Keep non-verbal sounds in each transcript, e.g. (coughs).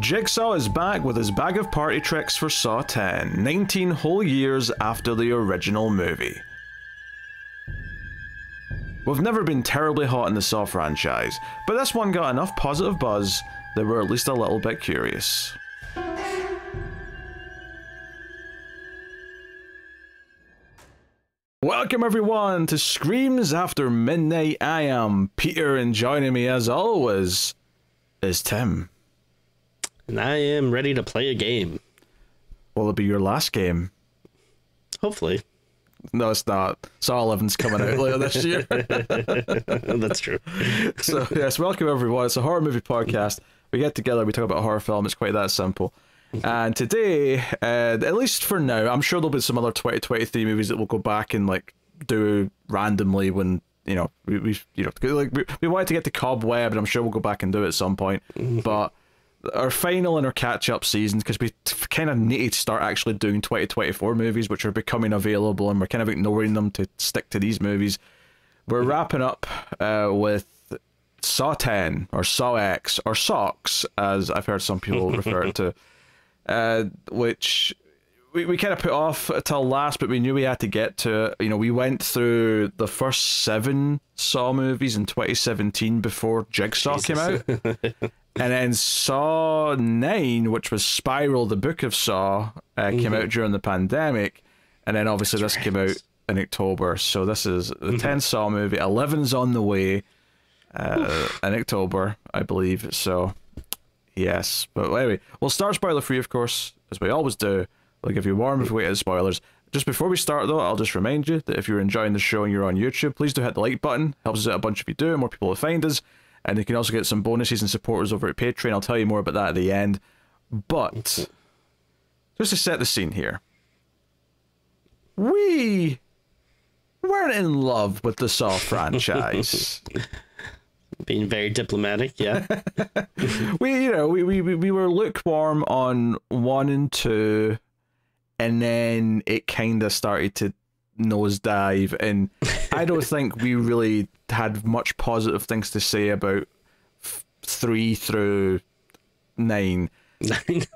Jigsaw is back with his bag of party tricks for Saw 10, 19 whole years after the original movie. We've never been terribly hot in the Saw franchise, but this one got enough positive buzz that we're at least a little bit curious. Welcome everyone to Screams After Midnight. I am Peter and joining me as always is Tim. And I am ready to play a game. Will it be your last game? Hopefully. No, it's not. Saw 11's coming out later this year. (laughs) That's true. (laughs) so, yes, welcome everyone. It's a horror movie podcast. We get together, we talk about horror film. It's quite that simple. And today, uh, at least for now, I'm sure there'll be some other 2023 movies that we'll go back and like do randomly when you know we, we you know like we, we wanted to get to Cobweb, and I'm sure we'll go back and do it at some point. But our final and our catch up seasons because we kind of need to start actually doing 2024 movies, which are becoming available, and we're kind of ignoring them to stick to these movies. We're wrapping up uh, with Saw 10 or Saw X or Socks, as I've heard some people refer it to, (laughs) uh, which we, we kind of put off till last, but we knew we had to get to it. You know, we went through the first seven Saw movies in 2017 before Jigsaw came out. (laughs) and then Saw 9, which was Spiral, the book of Saw, uh, came out during the pandemic. And then obviously this came out in October. So this is the 10th Saw movie. 11's on the way uh, in October, I believe. So, yes. But anyway, we'll start spoiler free, of course, as we always do. We'll give you warm if we get spoilers. Just before we start, though, I'll just remind you that if you're enjoying the show and you're on YouTube, please do hit the like button. Helps us out a bunch if you do, more people will find us. And you can also get some bonuses and supporters over at Patreon. I'll tell you more about that at the end. But, just to set the scene here, we weren't in love with the Saw (laughs) franchise. Being very diplomatic, yeah. (laughs) we you know we, we we were lukewarm on one and two and then it kind of started to nosedive and i don't (laughs) think we really had much positive things to say about f- three through nine (laughs) I,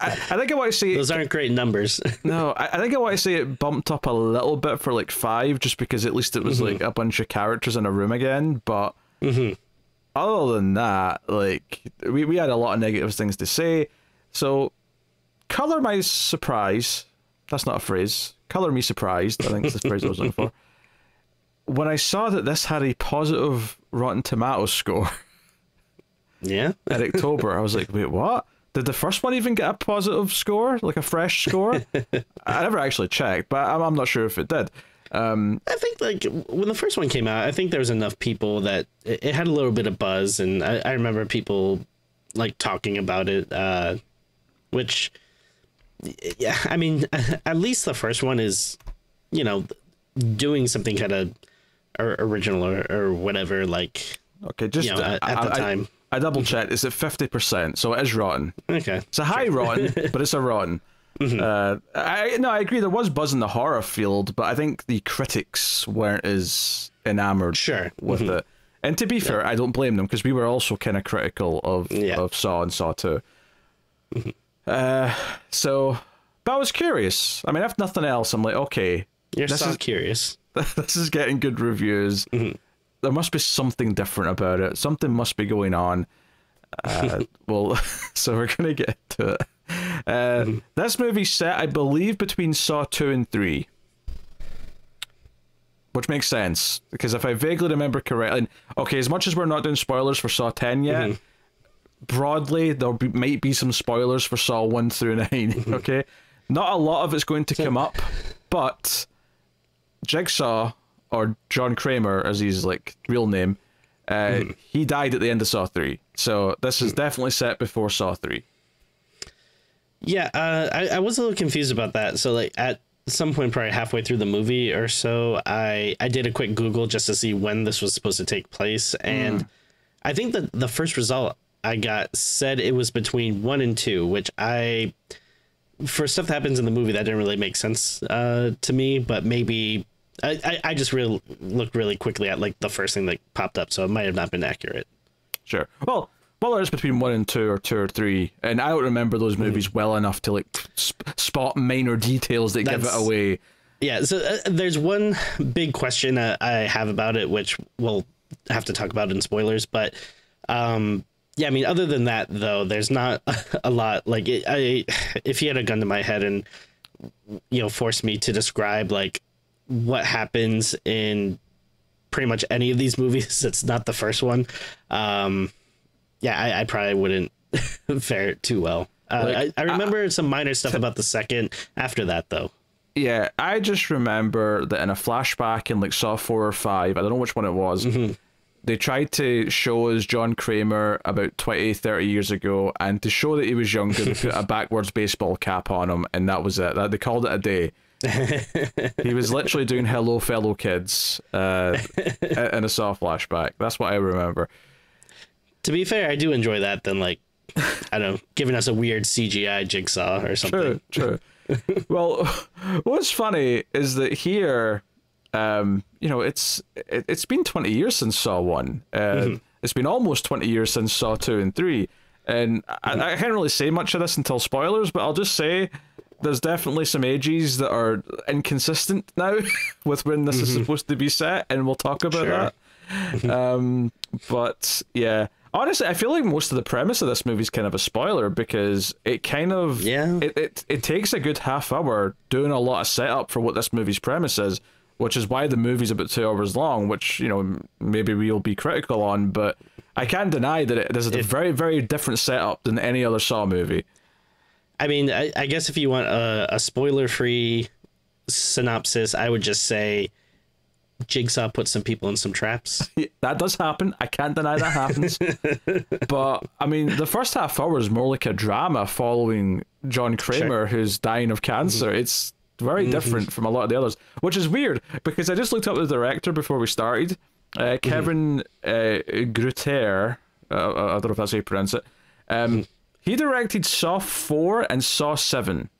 I, think i want to say Those aren't great numbers. (laughs) no I, I think i want to say it bumped up a little bit for like five just because at least it was mm-hmm. like a bunch of characters in a room again but mm-hmm. other than that, like we, we had a lot of negative things to say. So color my surprise. That's not a phrase. Color me surprised. I think that's the phrase I was looking for. (laughs) When I saw that this had a positive Rotten Tomatoes score (laughs) Yeah. (laughs) in October, I was like, wait, what? Did the first one even get a positive score, like a fresh score? I never actually checked, but I'm, I'm not sure if it did. Um, I think like when the first one came out, I think there was enough people that it, it had a little bit of buzz, and I, I remember people like talking about it. Uh, which, yeah, I mean, (laughs) at least the first one is, you know, doing something kind of original or, or whatever. Like, okay, just You know, at- at the time. I, I double checked. It's at fifty percent, so it is rotten. okay, It's a high rotten, but it's a rotten. (laughs) Mm-hmm. Uh, I no, I agree. There was buzz in the horror field, but I think the critics weren't as enamored Sure. with Mhm. it. And to be fair, I don't blame them because we were also kind of critical of Yeah. of Saw and Saw Two. Uh, so, but I was curious. I mean, if nothing else, I'm like, okay, you're This so is- curious. (laughs) this is getting good reviews. Mm-hmm. There must be something different about it. Something must be going on. Uh, (laughs) well, (laughs) so we're gonna get to it. Uh, Mm-hmm. This movie's set, I believe, between Saw two and three, which makes sense because if I vaguely remember correctly, okay, as much as we're not doing spoilers for Saw ten yet, Mm-hmm. Broadly there be, might be some spoilers for Saw one through 9 Mm-hmm. (laughs) (laughs) Okay, not a lot of it's going to come up, but Jigsaw or John Kramer, as his like real name, uh, he died at the end of Saw three. So this is definitely set before Saw three. Yeah, uh, I, I was a little confused about that. So like at some point, probably halfway through the movie or so, I I did a quick Google just to see when this was supposed to take place, and I think that the first result I got said it was between one and two, which I for stuff that happens in the movie that didn't really make sense uh, to me, but maybe. I, I, I just really looked really quickly at like the first thing that popped up, so it might have not been accurate. Sure. Well, whether it's between one and two or two or three, and I don't remember those movies well enough to like sp- spot minor details that give it away. Yeah, so uh, there's one big question uh, I have about it, which we'll have to talk about in spoilers. But um, yeah, I mean, other than that, though, there's not (laughs) a lot. Like, it, I, if he had a gun to my head and you know forced me to describe like what happens in pretty much any of these (laughs) movies, it's not the first one. Um, yeah, I, I probably wouldn't (laughs) fare too well. Uh, Like, I, I remember some minor stuff about the second after that, though. Yeah, I just remember that in a flashback in like Saw four or five, I don't know which one it was. They tried to show us John Kramer about 20, 30 years ago, and to show that he was younger, they put a (laughs) backwards baseball cap on him, and that was it. That they called it a day. (laughs) he was literally doing "Hello, fellow kids" uh, in a soft flashback. That's what I remember. To be fair, I do enjoy that than like I don't know, giving us a weird CGI jigsaw or something. True, true. well, (laughs) what's funny is that here, um, you know, it's it, it's been twenty years since Saw one. Uh, It's been almost twenty years since Saw two and three, and I, I can't really say much of this until spoilers. But I'll just say. There's definitely some ages that are inconsistent now (laughs) with when this is supposed to be set, and we'll talk about Sure. that. um, but yeah, honestly, I feel like most of the premise of this movie is kind of a spoiler because it kind of Yeah. it, it it takes a good half hour doing a lot of setup for what this movie's premise is, which is why the movie's about two hours long. Which you know maybe we'll be critical on, but I can't deny that it, this is a very very different setup than any other Saw movie. I mean, I, I guess if you want a, a spoiler-free synopsis, I would just say Jigsaw put some people in some traps. (laughs) That does happen. I can't deny that happens. (laughs) but I mean, the first half hour is more like a drama following John Kramer, who's dying of cancer. It's very different from a lot of the others, which is weird because I just looked up the director before we started, uh, Kevin uh, Greutert. Uh, I don't know if that's how you pronounce it. Um, he directed Saw four and Saw seven.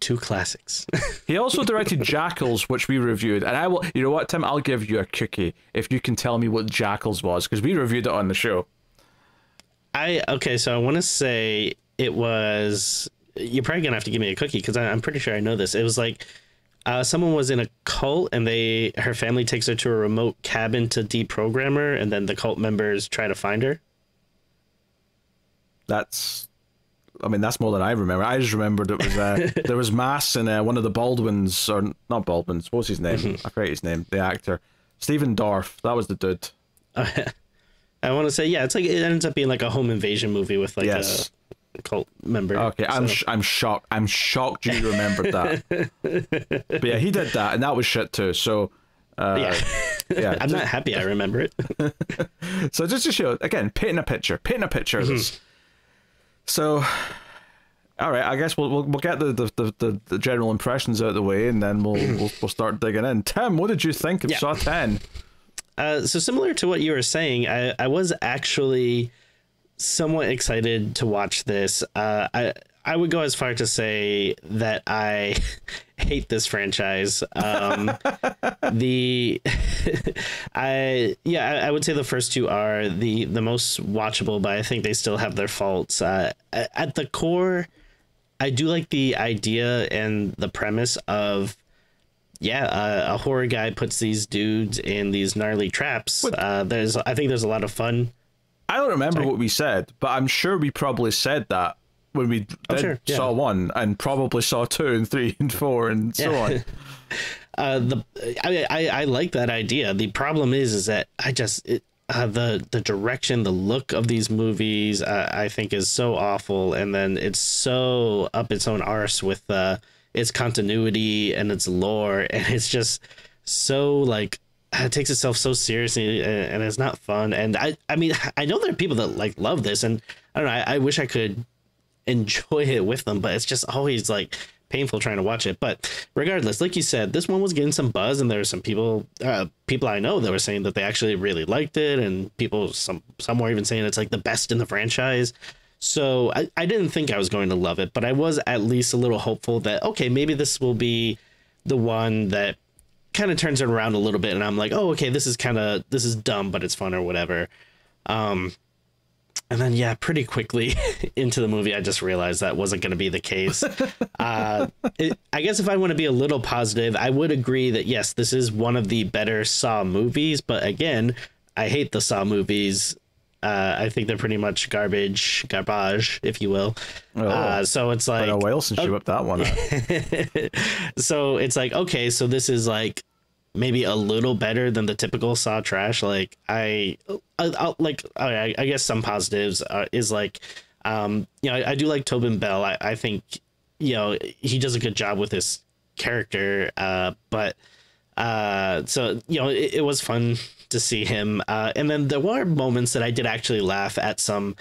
Two classics. (laughs) He also directed Jackals, which we reviewed. And I will, you know what, Tim? I'll give you a cookie if you can tell me what Jackals was, because we reviewed it on the show. I okay, so I want to say it was. You're probably gonna have to give me a cookie because I'm pretty sure I know this. It was like uh, someone was in a cult and they her family takes her to a remote cabin to deprogram her, and then the cult members try to find her. That's, I mean, that's more than I remember. I just remembered it was uh, (laughs) there was mass in uh, one of the Baldwins, or not Baldwins. What's his name? I forget his name. The actor, Stephen Dorff. That was the dude. (laughs) I want to say yeah, it's like it ends up being like a home invasion movie with like Yes. a cult member. Okay, I'm So- sh- I'm shocked. I'm shocked you remembered that. (laughs) but yeah, he did that, and that was shit too. So. Uh, yeah. yeah, (laughs) I'm not happy I remember it. (laughs) So just to show again, painting a picture, painting a picture this. So, all right, I guess we'll we'll, we'll get the, the, the, the, the general impressions out of the way, and then we'll (clears throat) we'll, we'll start digging in. Tim, what did you think of Yeah. Saw Ten? Uh, so similar to what you were saying, I, I was actually somewhat excited to watch this. Uh, I I would go as far to say that I (laughs) hate this franchise. Um, (laughs) the (laughs) I yeah I, I would say the first two are the the most watchable, but I think they still have their faults. Uh, at the core, I do like the idea and the premise of yeah, uh, a horror guy puts these dudes in these gnarly traps. Uh, there's, I think there's a lot of fun. I don't remember what we said, but I'm sure we probably said that when we Oh, sure, yeah. Saw One, and probably Saw Two and Three (laughs) and Four and so Yeah. on. (laughs) Uh, the I, I I like that idea. The problem is, is that I just it, uh, the the direction, the look of these movies, uh, I think is so awful, and then it's so up its own arse with uh, its continuity and its lore, (laughs) and it's just so like it takes itself so seriously and, and it's not fun. And I I mean I know there are people that like love this, and I don't know. I, I wish I could enjoy it with them, but it's just always like painful trying to watch it. But regardless, like you said, this one was getting some buzz, and there were some people, uh, people I know that were saying that they actually really liked it, and people some some were even saying it's like the best in the franchise. So I, I didn't think I was going to love it, but I was at least a little hopeful that okay, maybe this will be the one that kind of turns it around a little bit, and I'm like, oh, okay, this is kind of this is dumb, but it's fun or whatever. Um, and then yeah, pretty quickly (laughs) into the movie, I just realized that wasn't going to be the case. (laughs) uh, it, I guess if I want to be a little positive, I would agree that yes, this is one of the better Saw movies. But again, I hate the Saw movies. Uh, I think they're pretty much garbage, garbage, if you will. Oh. Uh, so it's like Been a while since you whipped that one (laughs) so it's like okay, so this is like maybe a little better than the typical Saw trash. Like I, I, I like I, I guess some positives uh, is like, um, you know, I, I do like Tobin Bell. I, I think you know he does a good job with his character. Uh, but uh, so you know it, it was fun to see him. Uh, and then there were moments that I did actually laugh at some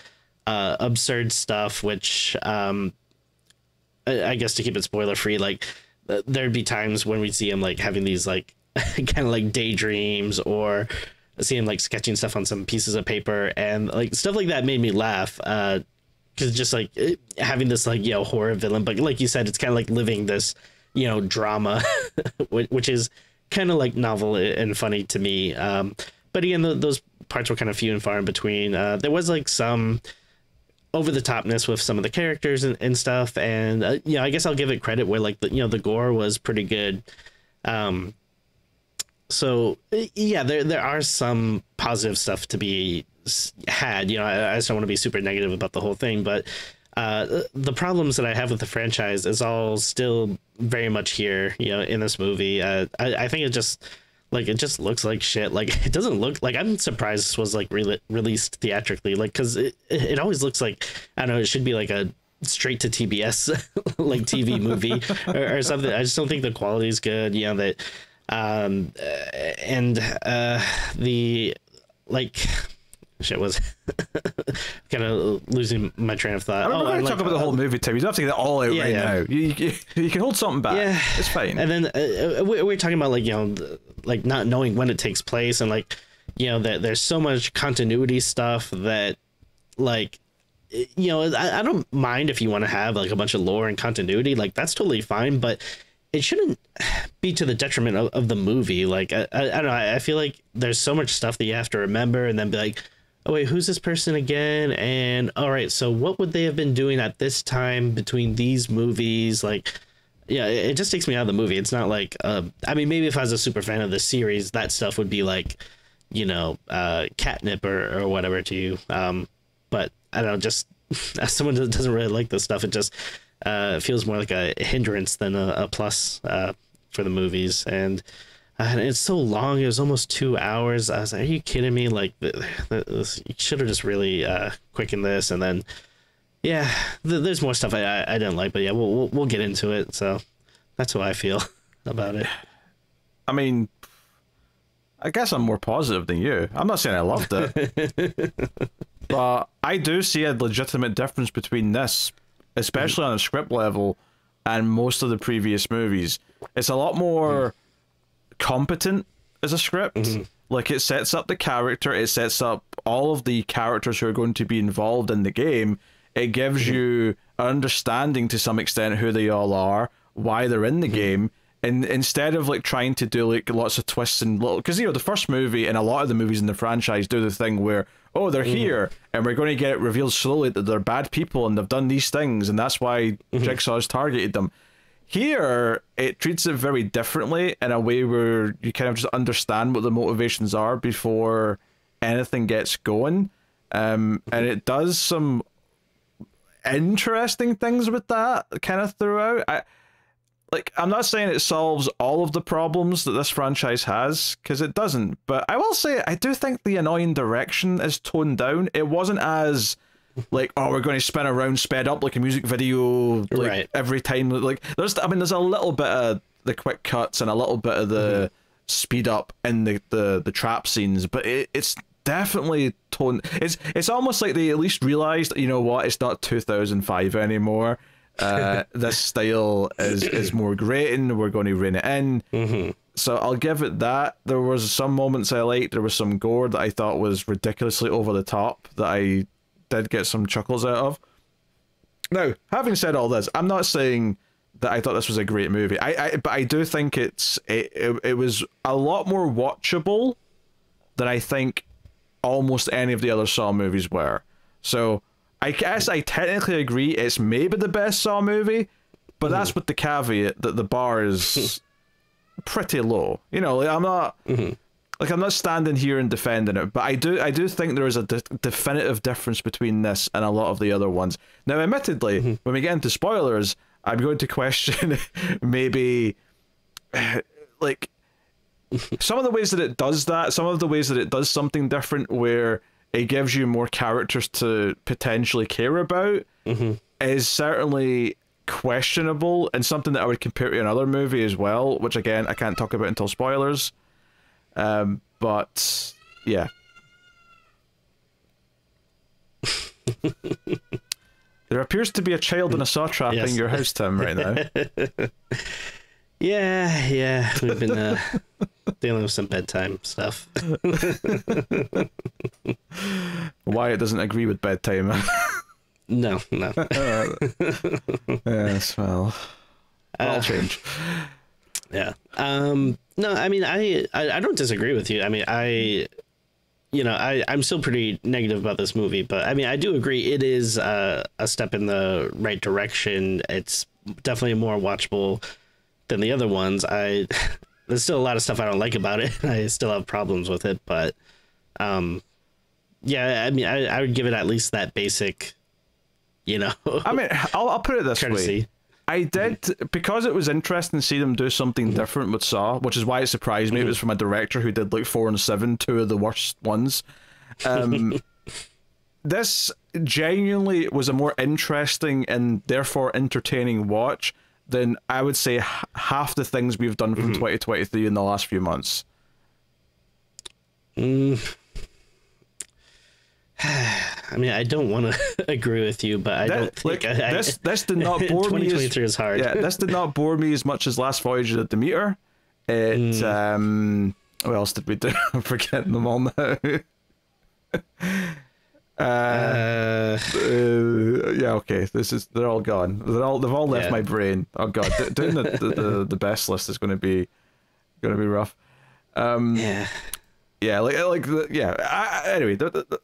uh absurd stuff, which um, I, I guess to keep it spoiler free, like uh, there'd be times when we'd see him like having these like (laughs) kind of like daydreams or see him like sketching stuff on some pieces of paper and like stuff like that made me laugh uh because just like having this like you know horror villain but like you said it's kind of like living this you know drama (laughs) which is kind of like novel and funny to me um but again th- those parts were kind of few and far in between. Uh there was like some over the topness with some of the characters and, and stuff and uh, you know i guess i'll give it credit where like the you know the gore was pretty good. Um so yeah there there are some positive stuff to be had you know i, I just don't want to be super negative about the whole thing but uh the problems that i have with the franchise is all still very much here you know in this movie. Uh i, I think it just like it just looks like shit. Like (laughs) it doesn't look like i'm surprised this was like re- released theatrically. Like because it, it always looks like i don't know it should be like a straight to tbs (laughs) like tv (laughs) movie or, or something. I just don't think the quality is good you know that um and uh the like shit was (laughs) kind of losing my train of thought I mean, we're Oh, going to like, talk about the whole movie, too. You don't have to get it all out Yeah, right yeah. now. You, you, you can hold something back. Yeah. It's fine. And then uh, we- we're talking about like you know, like not knowing when it takes place, and like you know that there's so much continuity stuff that like you know I, I don't mind if you want to have like a bunch of lore and continuity, like that's totally fine, but it shouldn't be to the detriment of, of the movie. Like I, I, I don't know, I feel like there's so much stuff that you have to remember, and then be like. Oh wait, who's this person again? And all right, so what would they have been doing at this time between these movies? Like, yeah it just takes me out of the movie it's not like uh, i mean maybe if i was a super fan of the series that stuff would be like you know uh catnip or, or whatever to you um but i don't know just (laughs) as someone that doesn't really like this stuff it just uh feels more like a hindrance than a, a plus uh for the movies and and it's so long it was almost two hours i was like are you kidding me like th- th- this, you should have just really uh quickened this and then yeah, th- there's more stuff I, I I didn't like, but yeah, we'll, we'll we'll get into it. So that's how I feel (laughs) about it. I mean, I guess I'm more positive than you. I'm not saying I loved it, (laughs) but I do see a legitimate difference between this, especially on a script level, and most of the previous movies. It's a lot more competent as a script. Mm-hmm. Like it sets up the character, it sets up all of the characters who are going to be involved in the game. It gives mm-hmm. you an understanding to some extent who they all are, why they're in the mm-hmm. game, and instead of like trying to do like lots of twists and little, because you know the first movie and a lot of the movies in the franchise do the thing where oh they're here and we're going to get it revealed slowly that they're bad people and they've done these things and that's why Jigsaw's targeted them. Here, it treats it very differently in a way where you kind of just understand what the motivations are before anything gets going. Um, and it does some interesting things with that kind of throughout. I like I'm not saying it solves all of the problems that this franchise has because it doesn't, but I will say I do think the annoying direction is toned down. It wasn't as like oh we're going to spin around sped up like a music video like Right. every time like there's I mean there's a little bit of the quick cuts and a little bit of the speed up in the the, the trap scenes but it, it's definitely toned it's it's almost like they at least realized you know what it's not 2005 anymore uh (laughs) this style is is more grating we're going to rein it in so I'll give it that. There was some moments I liked. There was some gore that I thought was ridiculously over the top that I did get some chuckles out of. Now, having said all this, I'm not saying that I thought this was a great movie. I, I but I do think it's it, it, it was a lot more watchable than I think almost any of the other Saw movies were. So I guess I technically agree it's maybe the best Saw movie, but Mm-hmm. that's with the caveat that the bar is (laughs) pretty low. You know, I'm not Mm-hmm. Like I'm not standing here and defending it, but I do I do think there is a de- definitive difference between this and a lot of the other ones. Now, admittedly, Mm-hmm. when we get into spoilers, I'm going to question (laughs) maybe (sighs) like (laughs) some of the ways that it does that, some of the ways that it does something different where it gives you more characters to potentially care about is certainly questionable and something that I would compare to another movie as well, which again I can't talk about until spoilers. Um, but yeah. (laughs) there appears to be a child in a saw trap Yes. in your house, Tim, right now. (laughs) Yeah, yeah. We've been uh, dealing with some bedtime stuff. (laughs) Wyatt doesn't agree with bedtime. No, no. yes, well, I'll change. Yeah. Um no, I mean I, I I don't disagree with you. I mean I you know, I I'm still pretty negative about this movie, but I mean I do agree it is uh, a step in the right direction. It's definitely more watchable than the other ones. I (laughs) there's still a lot of stuff I don't like about it. (laughs) I still have problems with it, but um yeah, I mean I, I would give it at least that basic you know I mean, I'll, I'll put it this (laughs) way. I did because it was interesting to see them do something different with Saw, which is why it surprised me. It mm-hmm. was from a director who did like four and seven, two of the worst ones. Um, (laughs) this genuinely was a more interesting and therefore entertaining watch than I would say h- half the things we've done from mm-hmm. 2023 in the last few months. Mm. (sighs) I mean, I don't want to (laughs) agree with you, but I That- don't think like, I, this did (laughs) not bore me. As, 2023 is hard. yeah, this did not (laughs) bore me as much as Last Voyage of the Demeter. It Hmm. um, what else did we do? I'm forgetting them all now. Uh, Uh, yeah, okay. This is they're all gone. They're all they've all left Yeah. my brain. Oh god, D- doing the, the, the best list is going to be going to be rough. yeah. Yeah, like like the, yeah. I, I- anyway, the, the-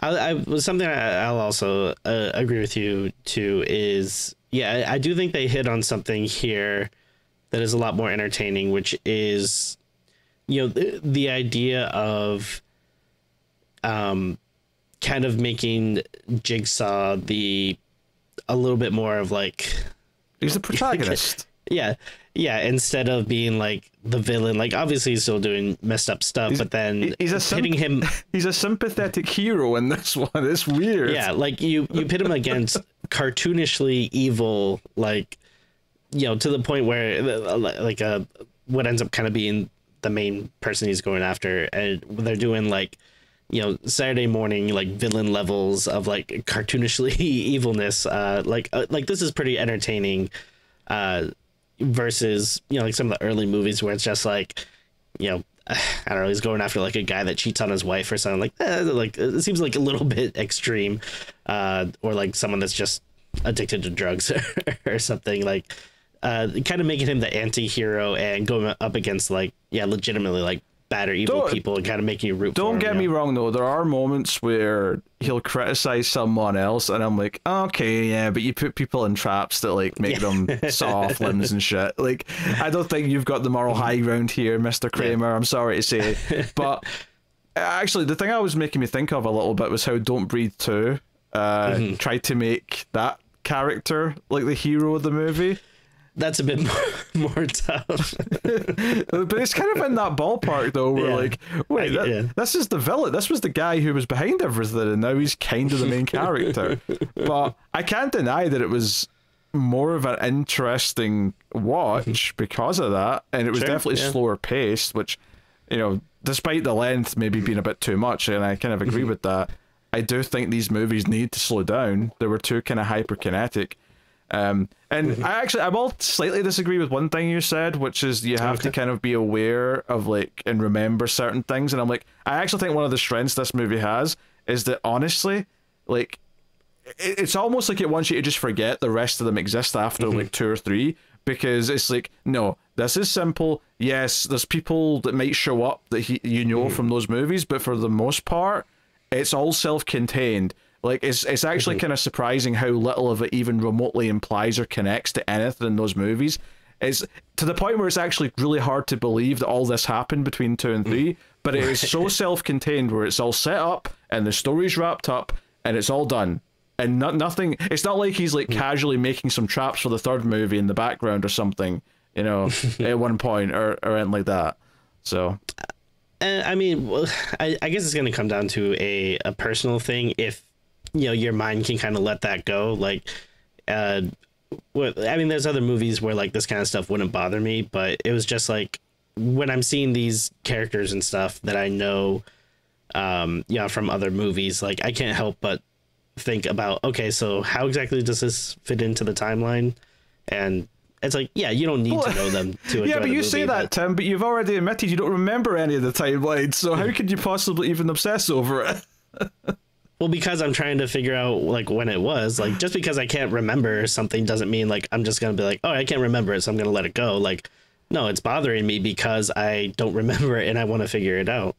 I, I was something I, I'll also uh, agree with you too is yeah I, I do think they hit on something here that is a lot more entertaining, which is you know the, the idea of um kind of making Jigsaw the a little bit more of like he's the (laughs) protagonist. Yeah yeah instead of being like the villain like obviously he's still doing messed up stuff but then he's a hitting him (laughs) He's a sympathetic hero in this one. It's weird. yeah like you you pit him against (laughs) cartoonishly evil like you know to the point where uh, like uh what ends up kind of being the main person he's going after and they're doing like you know saturday morning like villain levels of like cartoonishly (laughs) evilness uh like uh, like this is pretty entertaining uh versus you know like some of the early movies where it's just like you know (sighs) I don't know he's going after like a guy that cheats on his wife or something. Like that like it seems like a little (laughs) bit extreme uh or like someone that's just addicted to drugs (laughs) or something. Like uh kind of making him the anti-hero and going up against like yeah legitimately like bad or evil Don't- people and kind of making you root for Don't get me wrong though. There are moments where he'll criticize someone else, and I'm like, okay, yeah, but you put people in traps that like make them (laughs) saw off limbs and shit. Like, I don't think you've got the moral high ground here, Mister Kramer. I'm sorry to say, (laughs) but actually, the thing I was making me think of a little bit was how Don't Breathe Two uh, tried to make that character like the hero of the movie. That's a bit (laughs) more, more tough (laughs) but it's kind of in that ballpark though where Yeah. like wait that- yeah. this is the villain this was the guy who was behind everything and now he's kind of the main character (laughs) but i can't deny that it was more of an interesting watch because of that and it was Sure, definitely yeah. slower paced which you know despite the length maybe being a bit too much and i kind of agree with that i do think these movies need to slow down they were too kind of hyperkinetic um, and I actually, I will slightly disagree with one thing you said, which is you have to kind of be aware of like and remember certain things. And I'm like, I actually think one of the strengths this movie has is that honestly, like, it, it's almost like it wants you to just forget the rest of them exist after like two or three. because it's like no, this is simple. Yes, there's people that might show up that he, you know Mm-hmm. from those movies, but for the most part, it's all self-contained. Like it's it's actually Mm-hmm. kind of surprising how little of it even remotely implies or connects to anything in those movies. It's to the point where it's actually really hard to believe that all this happened between two and three. Mm. But it is (laughs) so self-contained where it's all set up and the story's wrapped up and it's all done. And not nothing. It's not like he's like mm. casually making some traps for the third movie in the background or something. You know, (laughs) at one point or or anything like that. So And I mean, I, I guess it's going to come down to a, a personal thing. If you know your mind can kind of let that go, like, uh, what I mean, there's other movies where like this kind of stuff wouldn't bother me, but it was just like when I'm seeing these characters and stuff that I know, um, you know, from other movies, like I can't help but think about, okay, so how exactly does this fit into the timeline? And it's like, yeah, you don't need to know them to (laughs) yeah, but you say that, but- Tim. But you've already admitted you don't remember any of the timelines. So how could you possibly even obsess over it? (laughs) Well, because I'm trying to figure out like when it was. Like just because I can't remember something doesn't mean like I'm just gonna be like, oh, I can't remember it, so I'm gonna let it go. Like, no, it's bothering me because I don't remember it and I want to figure it out.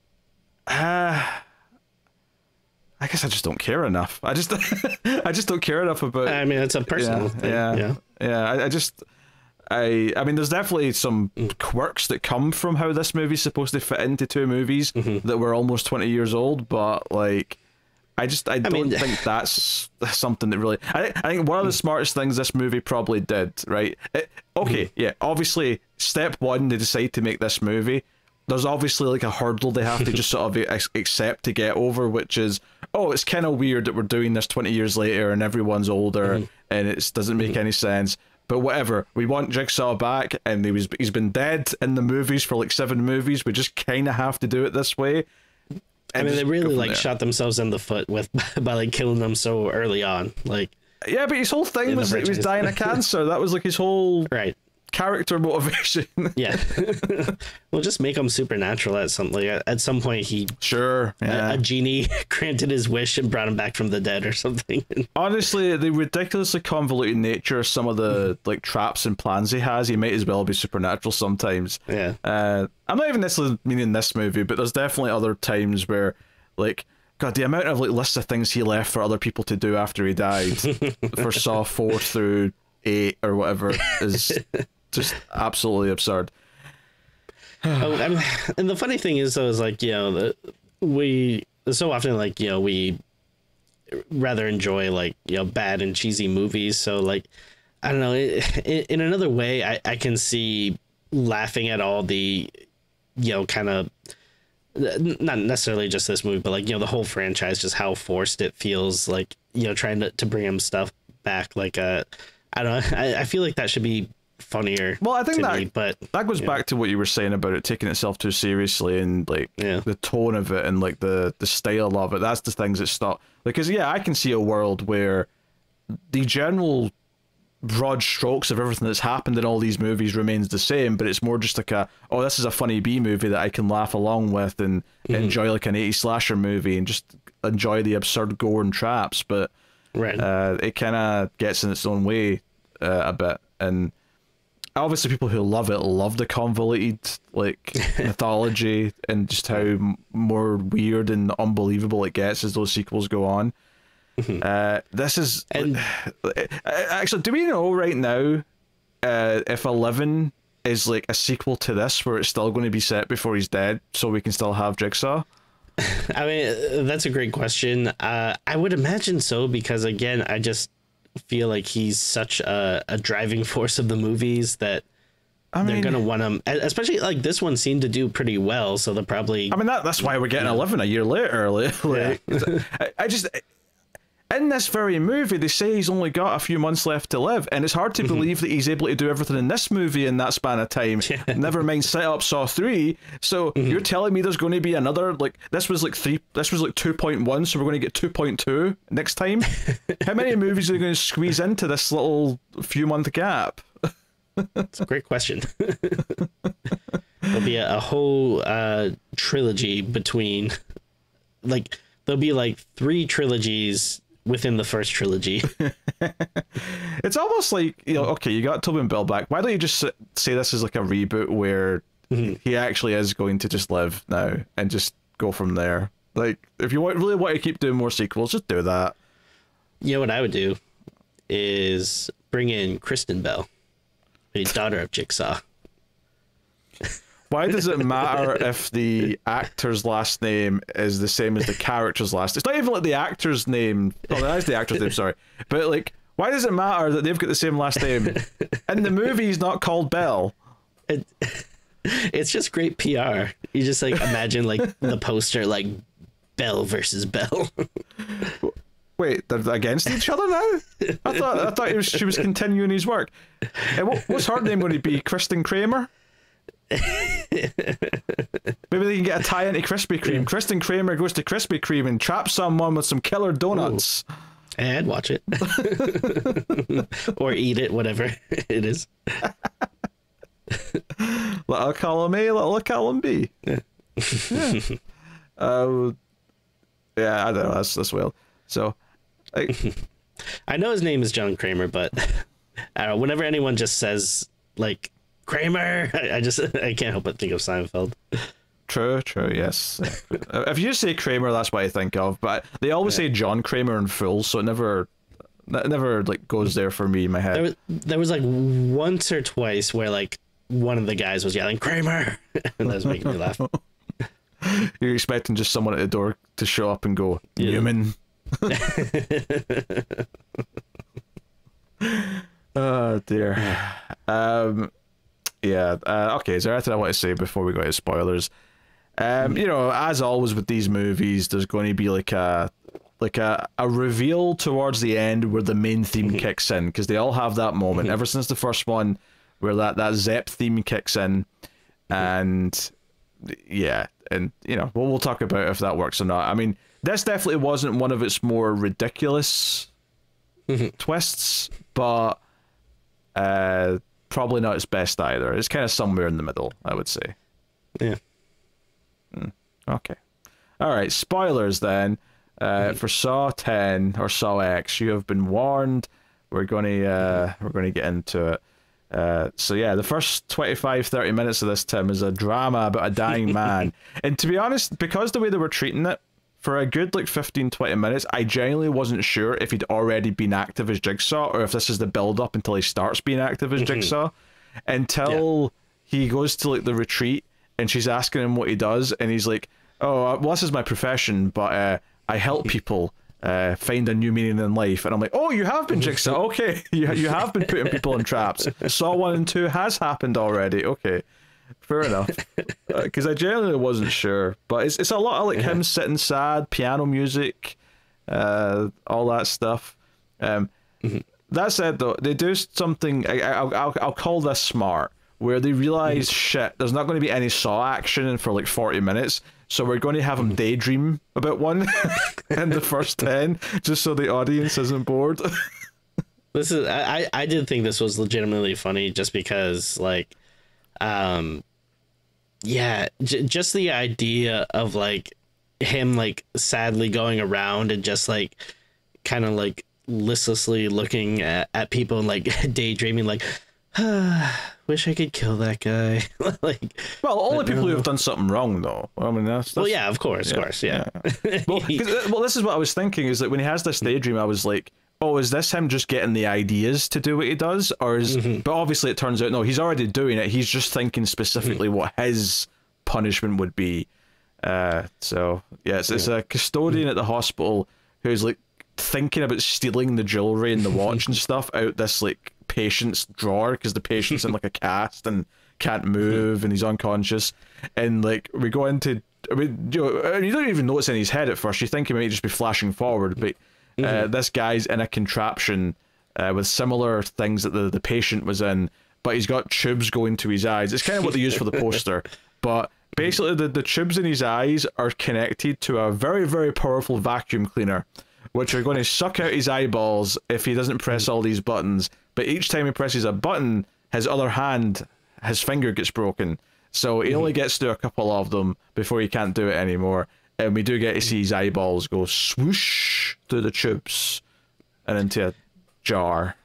Ah, (sighs) I guess I just don't care enough. I just, (laughs) I just don't care enough about. I mean, it's a personal yeah, thing. yeah, Yeah. yeah. I, I just, I, I mean, there's definitely some Mm. quirks that come from how this movie's supposed to fit into two movies Mm-hmm. that were almost twenty years old, but like. I just I don't mean- think (laughs) that's something that really I, I think one of the hmm. smartest things this movie probably did right? It, okay Mm-hmm. yeah obviously step one they decide to make this movie. There's obviously like a hurdle they have to just sort of (laughs) accept to get over which is oh it's kind of weird that we're doing this 20 years later and everyone's older hmm. and it doesn't make hmm. any sense. But whatever we want jigsaw back and he was he's been dead in the movies for like seven movies. We just kind of have to do it this way I mean, they really like there. shot themselves in the foot with (laughs) by like killing them so early on. Like, Yeah, but his whole thing was that he was dying of (laughs) cancer. That was like his whole right? Character motivation. (laughs) Yeah. (laughs) well, just make him supernatural at some like at- some point he sure. Yeah. a genie (laughs) granted his wish and brought him back from the dead or something. Honestly, the ridiculously convoluted nature of some of the like traps and plans he has, he might as well be supernatural sometimes. yeah. Uh, I'm not even necessarily meaning this movie, but there's definitely other times where, like, God, the amount of like lists of things he left for other people to do after he died for Saw four through eight or whatever is just absolutely absurd. (sighs) oh, I and the funny thing is, though, is like you know, the, we so often like you know we rather enjoy like you know bad and cheesy movies. So like I don't know. In, in another way, I I can see laughing at all the you know kind of not necessarily just this movie, but like you know the whole franchise, just how forced it feels. Like you know trying to to bring him stuff back. Like uh, I don't know. I, I feel like that should be funnier. Well, I think that me, but that goes back to what you were saying about it taking itself too seriously and like Yeah. the tone of it and like the the style of it. That's the things that stop. Because yeah, I can see a world where the general broad strokes of everything that's happened in all these movies remains the same, but it's more just like a oh, this is a funny B movie that I can laugh along with and enjoy like an 80 slasher movie and just enjoy the absurd gore and traps. But right. uh, it kind of gets in its own way uh, a bit and obviously people who love it love the convoluted like (laughs) mythology and just how m- more weird and unbelievable it gets as those sequels go on. Uh, this is And- Uh, actually do we know right now uh, if 11 is like a sequel to this where it's still going to be set before he's dead so we can still have jigsaw? (laughs) I mean, uh, that's a great question. Uh, I would imagine so because again, I just feel like he's such a, a driving force of the movies that I they're gonna want him. Especially like this one seemed to do pretty well, so they're probably. I mean that that's why we're getting eleven a year later. (laughs) Like, like, I, I just in this very movie they say he's only got a few months left to live, and it's hard to believe that he's able to do everything in this movie in that span of time. (laughs) Never mind set up Saw three. So you're telling me there's going to be another like this was like three, this was like two point one, so we're going to get two point two next time. (laughs) How many movies are they going to squeeze into this little few month gap? It's a great question. (laughs) there'll be a, a whole uh, trilogy between, like, there'll be like three trilogies within the first trilogy. (laughs) It's almost like you know, okay, you got Tobin Bell back. Why don't you just say this is like a reboot where mm-hmm. he actually is going to just live now and just go from there? Like, if you want, really want to keep doing more sequels, just do that. you know what I would do is bring in Kristen Bell, the daughter of Jigsaw. Why does it (laughs) matter if the actor's last name is the same as the character's last? It's not even like the actor's name. Oh, that is the actor's name. Sorry, but like, why does it matter that they've got the same last name? (laughs) And the movie's not called Bell. It, it's just great PR. You just like imagine like the poster like Bell versus Bell. (laughs) Wait, they're against each other now? I thought I thought was, she was continuing his work. And what, what's her name going to be? Kristen Kramer? (laughs) Maybe they can get a tie into Krispy Kreme. Kristen Kramer goes to Krispy Kreme and traps someone with some killer donuts. and watch it (laughs) or eat it, whatever (laughs) it is. Little column A, little column B. Yeah. Uh, yeah, I don't know. That's that's wild. So, like, I know his name is John Kramer, but I don't know. Whenever anyone just says like Kramer, (laughs) I, I just I can't help but think of Seinfeld. true, true, yes. If you say Kramer, that's what I think of. But they always say John Kramer in full, so it never, it never like goes there for me in my head. There was there was like once or twice where like one of the guys was yelling Kramer, (laughs) and that was making me laugh. (laughs) You're expecting just someone at the door to show up and go, Newman. oh dear. (sighs) Um, yeah. Uh, okay. Is there anything I want to say before we go to spoilers? Um, you know, as always with these movies, there's going to be like a like a, a reveal towards the end where the main theme kicks in because they all have that moment ever since the first one where that that Zepp theme kicks in, and yeah, and you know, we'll we'll talk about if that works or not. I mean, this definitely wasn't one of its more ridiculous twists, but uh, probably not its best either. It's kind of somewhere in the middle, I would say. Yeah. Okay. All right. Spoilers then. Uh, for Saw 10 or Saw X, you have been warned. We're going to uh, we're going to get into it. Uh, so yeah, the first 25 30 minutes of this Tim is a drama about a dying (laughs) man. and to be honest, because the way they were treating it for a good like 15 20 minutes, I genuinely wasn't sure if he'd already been active as Jigsaw or if this is the build up until he starts being active as Jigsaw. Until he goes to like the retreat and she's asking him what he does and he's like oh uh, well this is my profession but uh, i help people uh, find a new meaning in life. And i'm like oh you have been jigsaw. Okay. (laughs) You, you have been putting people in traps. Saw one and two has happened already. Okay fair enough (laughs) because i genuinely wasn't sure but it's, it's a lot of like him sitting sad piano music uh, all that stuff um, that said, though, they do something. I, I, I'll, I'll call this smart, where they realize shit. There's not going to be any saw action for like 40 minutes, so we're going to have them daydream about one (laughs) in the first (laughs) 10, just so the audience isn't bored. This is I, I I did think this was legitimately funny just because like um yeah j- just the idea of like him like sadly going around and just like kind of like listlessly looking at, at people and like (laughs) daydreaming like ah, (sighs) wish I could kill that guy. (laughs) Like well, only people who have done something wrong, though. I mean, that's, that's well yeah of course of course yeah, well, (laughs) 'cause, uh, well, this is what I was thinking is that when he has this daydream, I was like, oh, is this him just getting the ideas to do what he does? Or is, mm-hmm. but obviously it turns out, no, he's already doing it. He's just thinking mm-hmm. specifically what his punishment would be. Uh, so, yeah, it's, it's a custodian at the hospital who's like thinking about stealing the jewelry and the watch and (laughs) stuff out this like patient's drawer because the patient's in like a cast and can't mm-hmm. move and he's unconscious. And like we go into, I mean, you, know, you don't even notice in his head at first. You think he might just be flashing forward, but uh, this guy's in a contraption uh, with similar things that the, the patient was in, but he's got tubes going to his eyes. It's kind of what they use for the (laughs) poster, but basically the, the tubes in his eyes are connected to a very very powerful vacuum cleaner which are going to suck out his eyeballs if he doesn't press all these buttons but each time he presses a button his other hand his finger gets broken. So he only gets to a couple of them before he can't do it anymore and we do get to see his eyeballs go swoosh through the tubes and into a jar.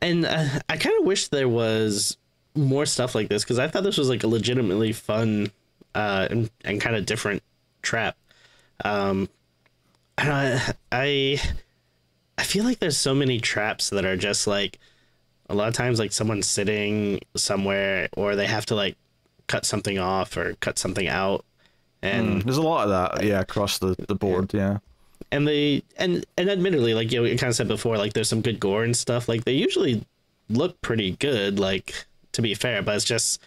And uh, I kind of wish there was more stuff like this because I thought this was like a legitimately fun uh, and, and kind of different trap. Um, I, I I feel like there's so many traps that are just like a lot of times like someone's sitting somewhere or they have to like cut something off or cut something out and There's a lot of that, yeah, across the, the board, yeah. and they and and admittedly like you know kind of said before like there's some good gore and stuff. Like they usually look pretty good like to be fair but it's just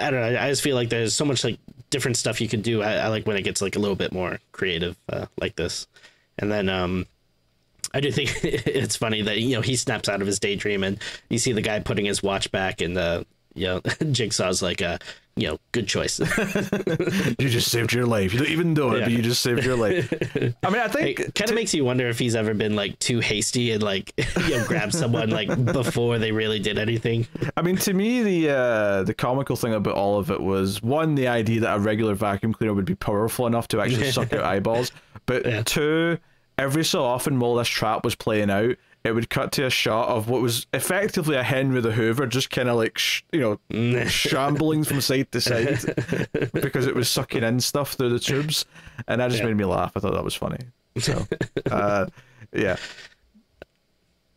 i don't know i just feel like there's so much like different stuff you can do. I, I like when it gets like a little bit more creative uh, like this. And then um I do think (laughs) it's funny that you know he snaps out of his daydream and you see the guy putting his watch back and uh you know (laughs) Jigsaw's like uh you know good choice. (laughs) You just saved your life. You don't even know it, Yeah. but you just saved your life. I mean, I think it kind of makes you wonder if he's ever been like too hasty and like (laughs) you know grab someone like before they really did anything. I mean, to me, the uh, the comical thing about all of it was one, the idea that a regular vacuum cleaner would be powerful enough to actually suck out (laughs) eyeballs, but Yeah. two, every so often while this trap was playing out, it would cut to a shot of what was effectively a Henry the Hoover, just kind of like sh- you know (laughs) shambling from side to side (laughs) because it was sucking in stuff through the tubes, and that just Yeah. made me laugh. I thought that was funny. So, uh, yeah.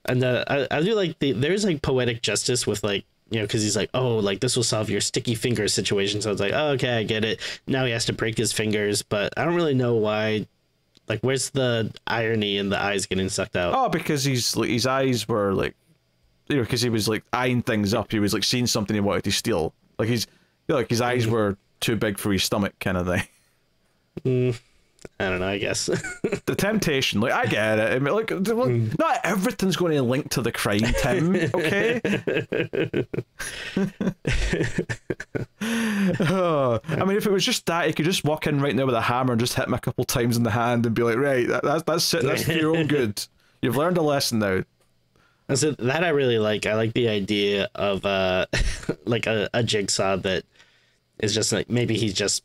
And uh, I I do like the there's like poetic justice with like you know because he's like oh like this will solve your sticky finger situation. So it's like oh, okay I get it. Now he has to break his fingers, but I don't really know why. Like where's the irony in the eyes getting sucked out? Oh, because he's like his eyes were like, you know, because he was like eyeing things up. He was like seeing something he wanted to steal. Like he's, you know, like his eyes mm. were too big for his stomach, kind of thing. Mm. I don't know. I guess. (laughs) The temptation, like I get it. I mean, like, look, not everything's going to link to the crime, Tim. Okay. (laughs) Oh, I mean, if it was just that, he could just walk in right now with a hammer and just hit him a couple times in the hand and be like, "Right, that, that's that's it. That's for your own (laughs) good. You've learned a lesson now." And so that I really like. I like the idea of uh like a, a jigsaw that is just like maybe he's just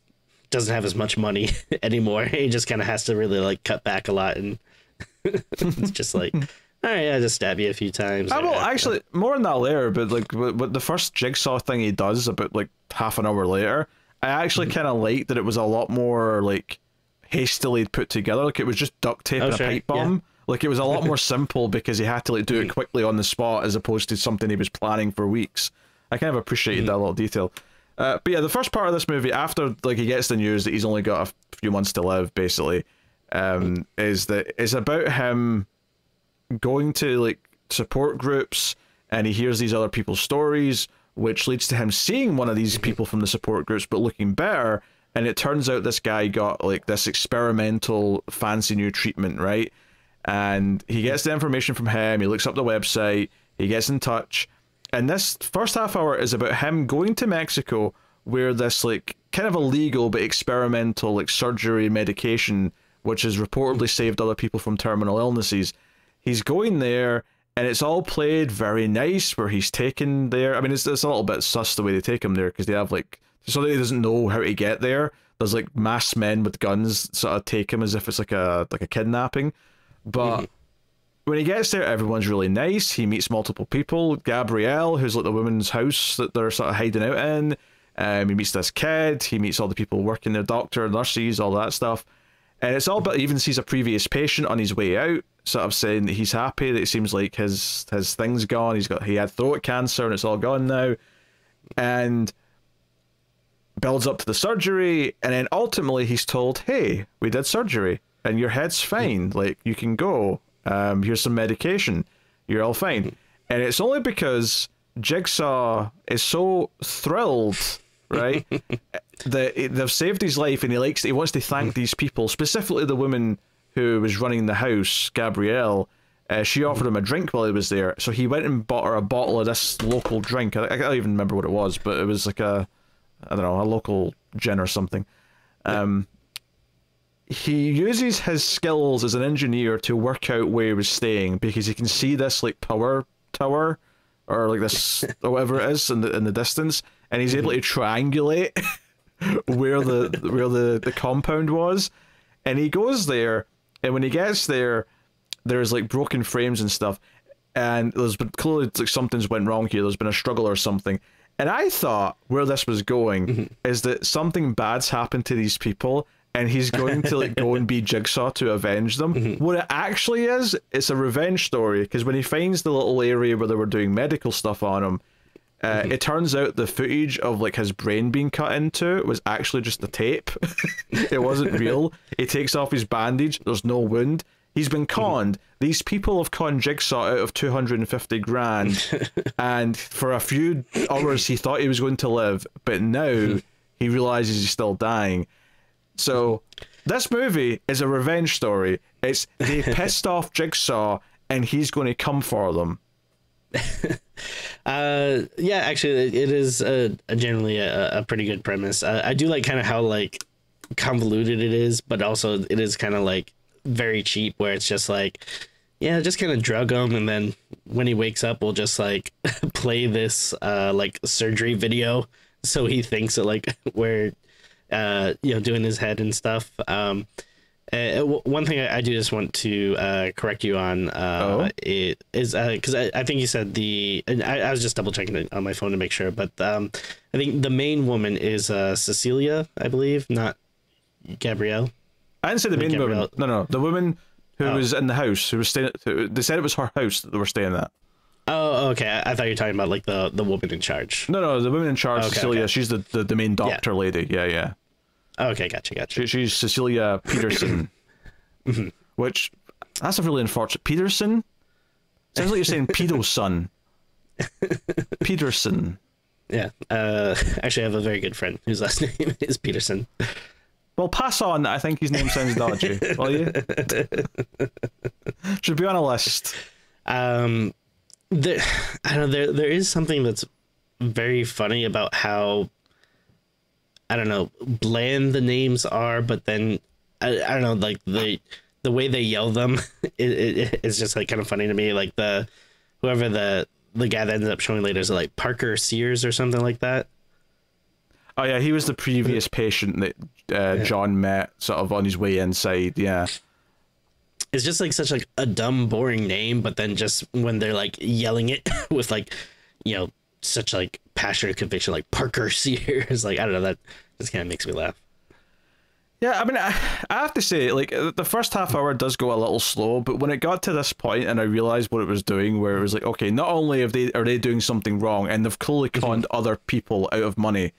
doesn't have as much money (laughs) anymore. He just kind of has to really like cut back a lot and (laughs) it's just like all right, I just stab you a few times. I will actually more on that later, but like but, the first jigsaw thing he does about like half an hour later, I actually mm-hmm. kind of liked that it was a lot more like hastily put together. Like it was just duct tape Oh, and a sure, pipe yeah. bomb. Like it was a lot more (laughs) simple because he had to like do it mm. quickly on the spot as opposed to something he was planning for weeks. I kind of appreciated mm-hmm. that little detail. Uh, but yeah, the first part of this movie, after like he gets the news that he's only got a few months to live, basically, um, is that it's about him going to like support groups and he hears these other people's stories which leads to him seeing one of these people from the support groups but looking better and it turns out this guy got like this experimental fancy new treatment right? And he gets the information from him he looks up the website he gets in touch and this first half hour is about him going to mexico where this like kind of illegal but experimental like surgery medication which has reportedly saved other people from terminal illnesses. He's going there and it's all played very nice where he's taken there. I mean it's, it's a little bit sus the way they take him there because they have like so that he doesn't know how to get there. There's like masked men with guns sort of take him as if it's like a like a kidnapping. But when he gets there everyone's really nice he meets multiple people gabrielle who's like the woman's house that they're sort of hiding out in um, he meets this kid he meets all the people working there doctor nurses all that stuff and it's all but he even sees a previous patient on his way out, sort of saying that he's happy that it seems like his his thing's gone. He's got he had throat cancer and it's all gone now. And builds up to the surgery, and then ultimately he's told, Hey, we did surgery and your head's fine. Like you can go. Um, here's some medication. You're all fine. And it's only because Jigsaw is so thrilled, right? (laughs) that they've saved his life and he likes he wants to thank these people specifically the woman who was running the house gabrielle uh, she offered him a drink while he was there so he went and bought her a bottle of this local drink i, I don't even remember what it was but it was like a i don't know a local gin or something um he uses his skills as an engineer to work out where he was staying because he can see this like power tower or like this or (laughs) whatever it is in the in the distance and he's able to triangulate (laughs) where the where the, the compound was and he goes there And when he gets there, there's like broken frames and stuff, and there's been clearly like something's went wrong here. There's been a struggle or something. And I thought where this was going Mm-hmm. is that something bad's happened to these people, and he's going to like go and be Jigsaw to avenge them. Mm-hmm. What it actually is, it's a revenge story because when he finds the little area where they were doing medical stuff on him, uh, Mm-hmm. it turns out the footage of like his brain being cut into was actually just a tape. (laughs) it wasn't real. he takes off his bandage. There's no wound. He's been conned. These people have conned Jigsaw out of 250 grand. (laughs) and for a few hours, he thought he was going to live, but now he realizes he's still dying. So this movie is a revenge story. It's they (laughs) pissed off Jigsaw, and he's going to come for them. (laughs) Uh, yeah, actually, it is a, a generally a, a pretty good premise. Uh, I do like kind of how like convoluted it is, but also it is kind of like very cheap, where it's just like, yeah, just kind of drug him, and then when he wakes up, we'll just like (laughs) play this uh like surgery video, so he thinks that like we're uh you know doing his head and stuff. Um, uh, w- one thing I, I do just want to uh, correct you on uh, Oh? it is because I, I think you said the and I, I was just double checking it on my phone to make sure, but um, I think the main woman is uh, Cecilia, I believe, not Gabrielle. I didn't say the main Gabrielle- woman. No, no, the woman who Oh. was in the house, who was staying. Who, they said it was her house that they were staying at. Oh, okay. I, thought you were talking about like the the woman in charge. No, no, the woman in charge, Okay, Cecilia. okay. She's the, the, the main doctor lady. Yeah, yeah. Okay, gotcha, gotcha. She, she's Cecilia (coughs) Peterson, Mm-hmm. which that's a really unfortunate. Peterson sounds like you're saying pedo son. (laughs) Peterson. Yeah. Uh, actually, I have a very good friend whose last (laughs) name is Peterson. Well, pass on. I think his name sounds dodgy. Will you? (laughs) Should be on a list. um there i don't know there there is something that's very funny about how i don't know bland the names are but then i, I don't know like the the way they yell them (laughs) it, it it's just like kind of funny to me like the whoever the the guy that ended up showing later is like parker sears or something like that Oh yeah, he was the previous patient that uh, John met, sort of on his way inside. Yeah. It's just like such like a dumb boring name but then just when they're like yelling it (laughs) with like you know such like passion and conviction like parker (laughs) sears like i don't know that just kind of makes me laugh. Yeah, I mean, I, I have to say, like, uh, the first half hour does go a little slow, but when it got to this point and I realized what it was doing, where it was like, okay, not only have they are they doing something wrong, and they've clearly conned other people out of money,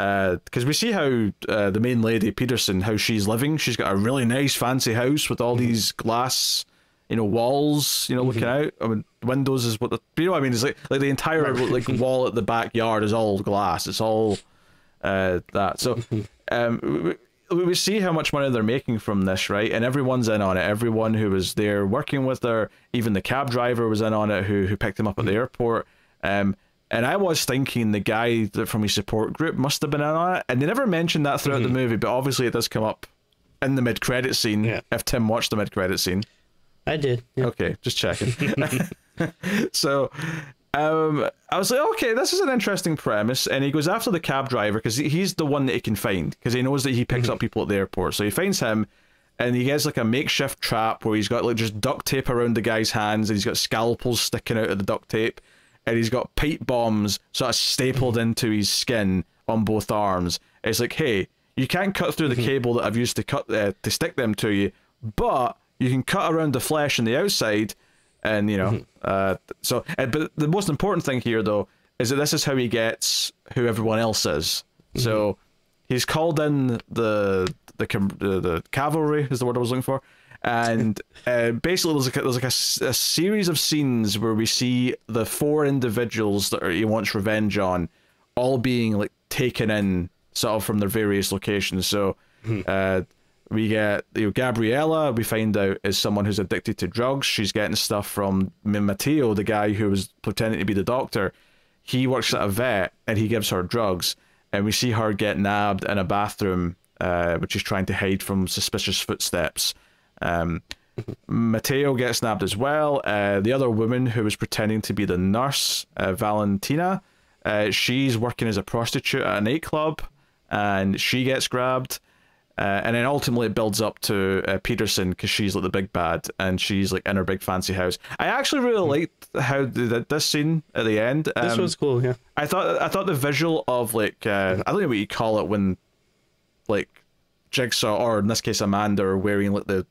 because we see how uh, the main lady Peterson, how she's living. She's got a really nice, fancy house with all these glass, you know, walls, you know, looking out. I mean, windows is what the you know what I mean. It's like like the entire like (laughs) wall at the backyard is all glass. It's all uh, that. So (laughs) um, we, we see how much money they're making from this, right? And everyone's in on it. Everyone who was there working with her, even the cab driver was in on it, who who picked him up at the airport. Um, and I was thinking the guy that from his support group must have been in on it, and they never mentioned that throughout the movie, but obviously it does come up in the mid credit scene. Yeah. If Tim watched the mid credit scene, i did yeah. Okay, just checking. (laughs) (laughs) so, um, I was like, okay, this is an interesting premise, and he goes after the cab driver because he's the one that he can find because he knows that he picks up people at the airport. So he finds him, and he gets like a makeshift trap where he's got like just duct tape around the guy's hands, and he's got scalpels sticking out of the duct tape, and he's got pipe bombs sort of stapled into his skin on both arms. It's like, hey, you can't cut through the cable that I've used to cut uh, to stick them to you, but you can cut around the flesh on the outside, and you know. Uh, so, uh, but the most important thing here, though, is that this is how he gets who everyone else is. So he's called in the the the, the cavalry is the word I was looking for, and uh, basically there's like a, there's like a, a series of scenes where we see the four individuals that are, he wants revenge on, all being like taken in sort of from their various locations. So. Uh, we get you know, Gabriella. We find out is someone who's addicted to drugs. She's getting stuff from Mateo, the guy who was pretending to be the doctor. He works at a vet and he gives her drugs. And we see her get nabbed in a bathroom, uh, which is trying to hide from suspicious footsteps. Um, Mateo gets nabbed as well. Uh, the other woman who was pretending to be the nurse, uh, Valentina, uh, she's working as a prostitute at a nightclub, and she gets grabbed. Uh, and then ultimately it builds up to uh, Peterson because she's like the big bad and she's like in her big fancy house. I actually really liked how did this scene at the end. Um, This was cool, yeah. I thought I thought the visual of like uh, I don't know what you call it when like Jigsaw or in this case Amanda are wearing like the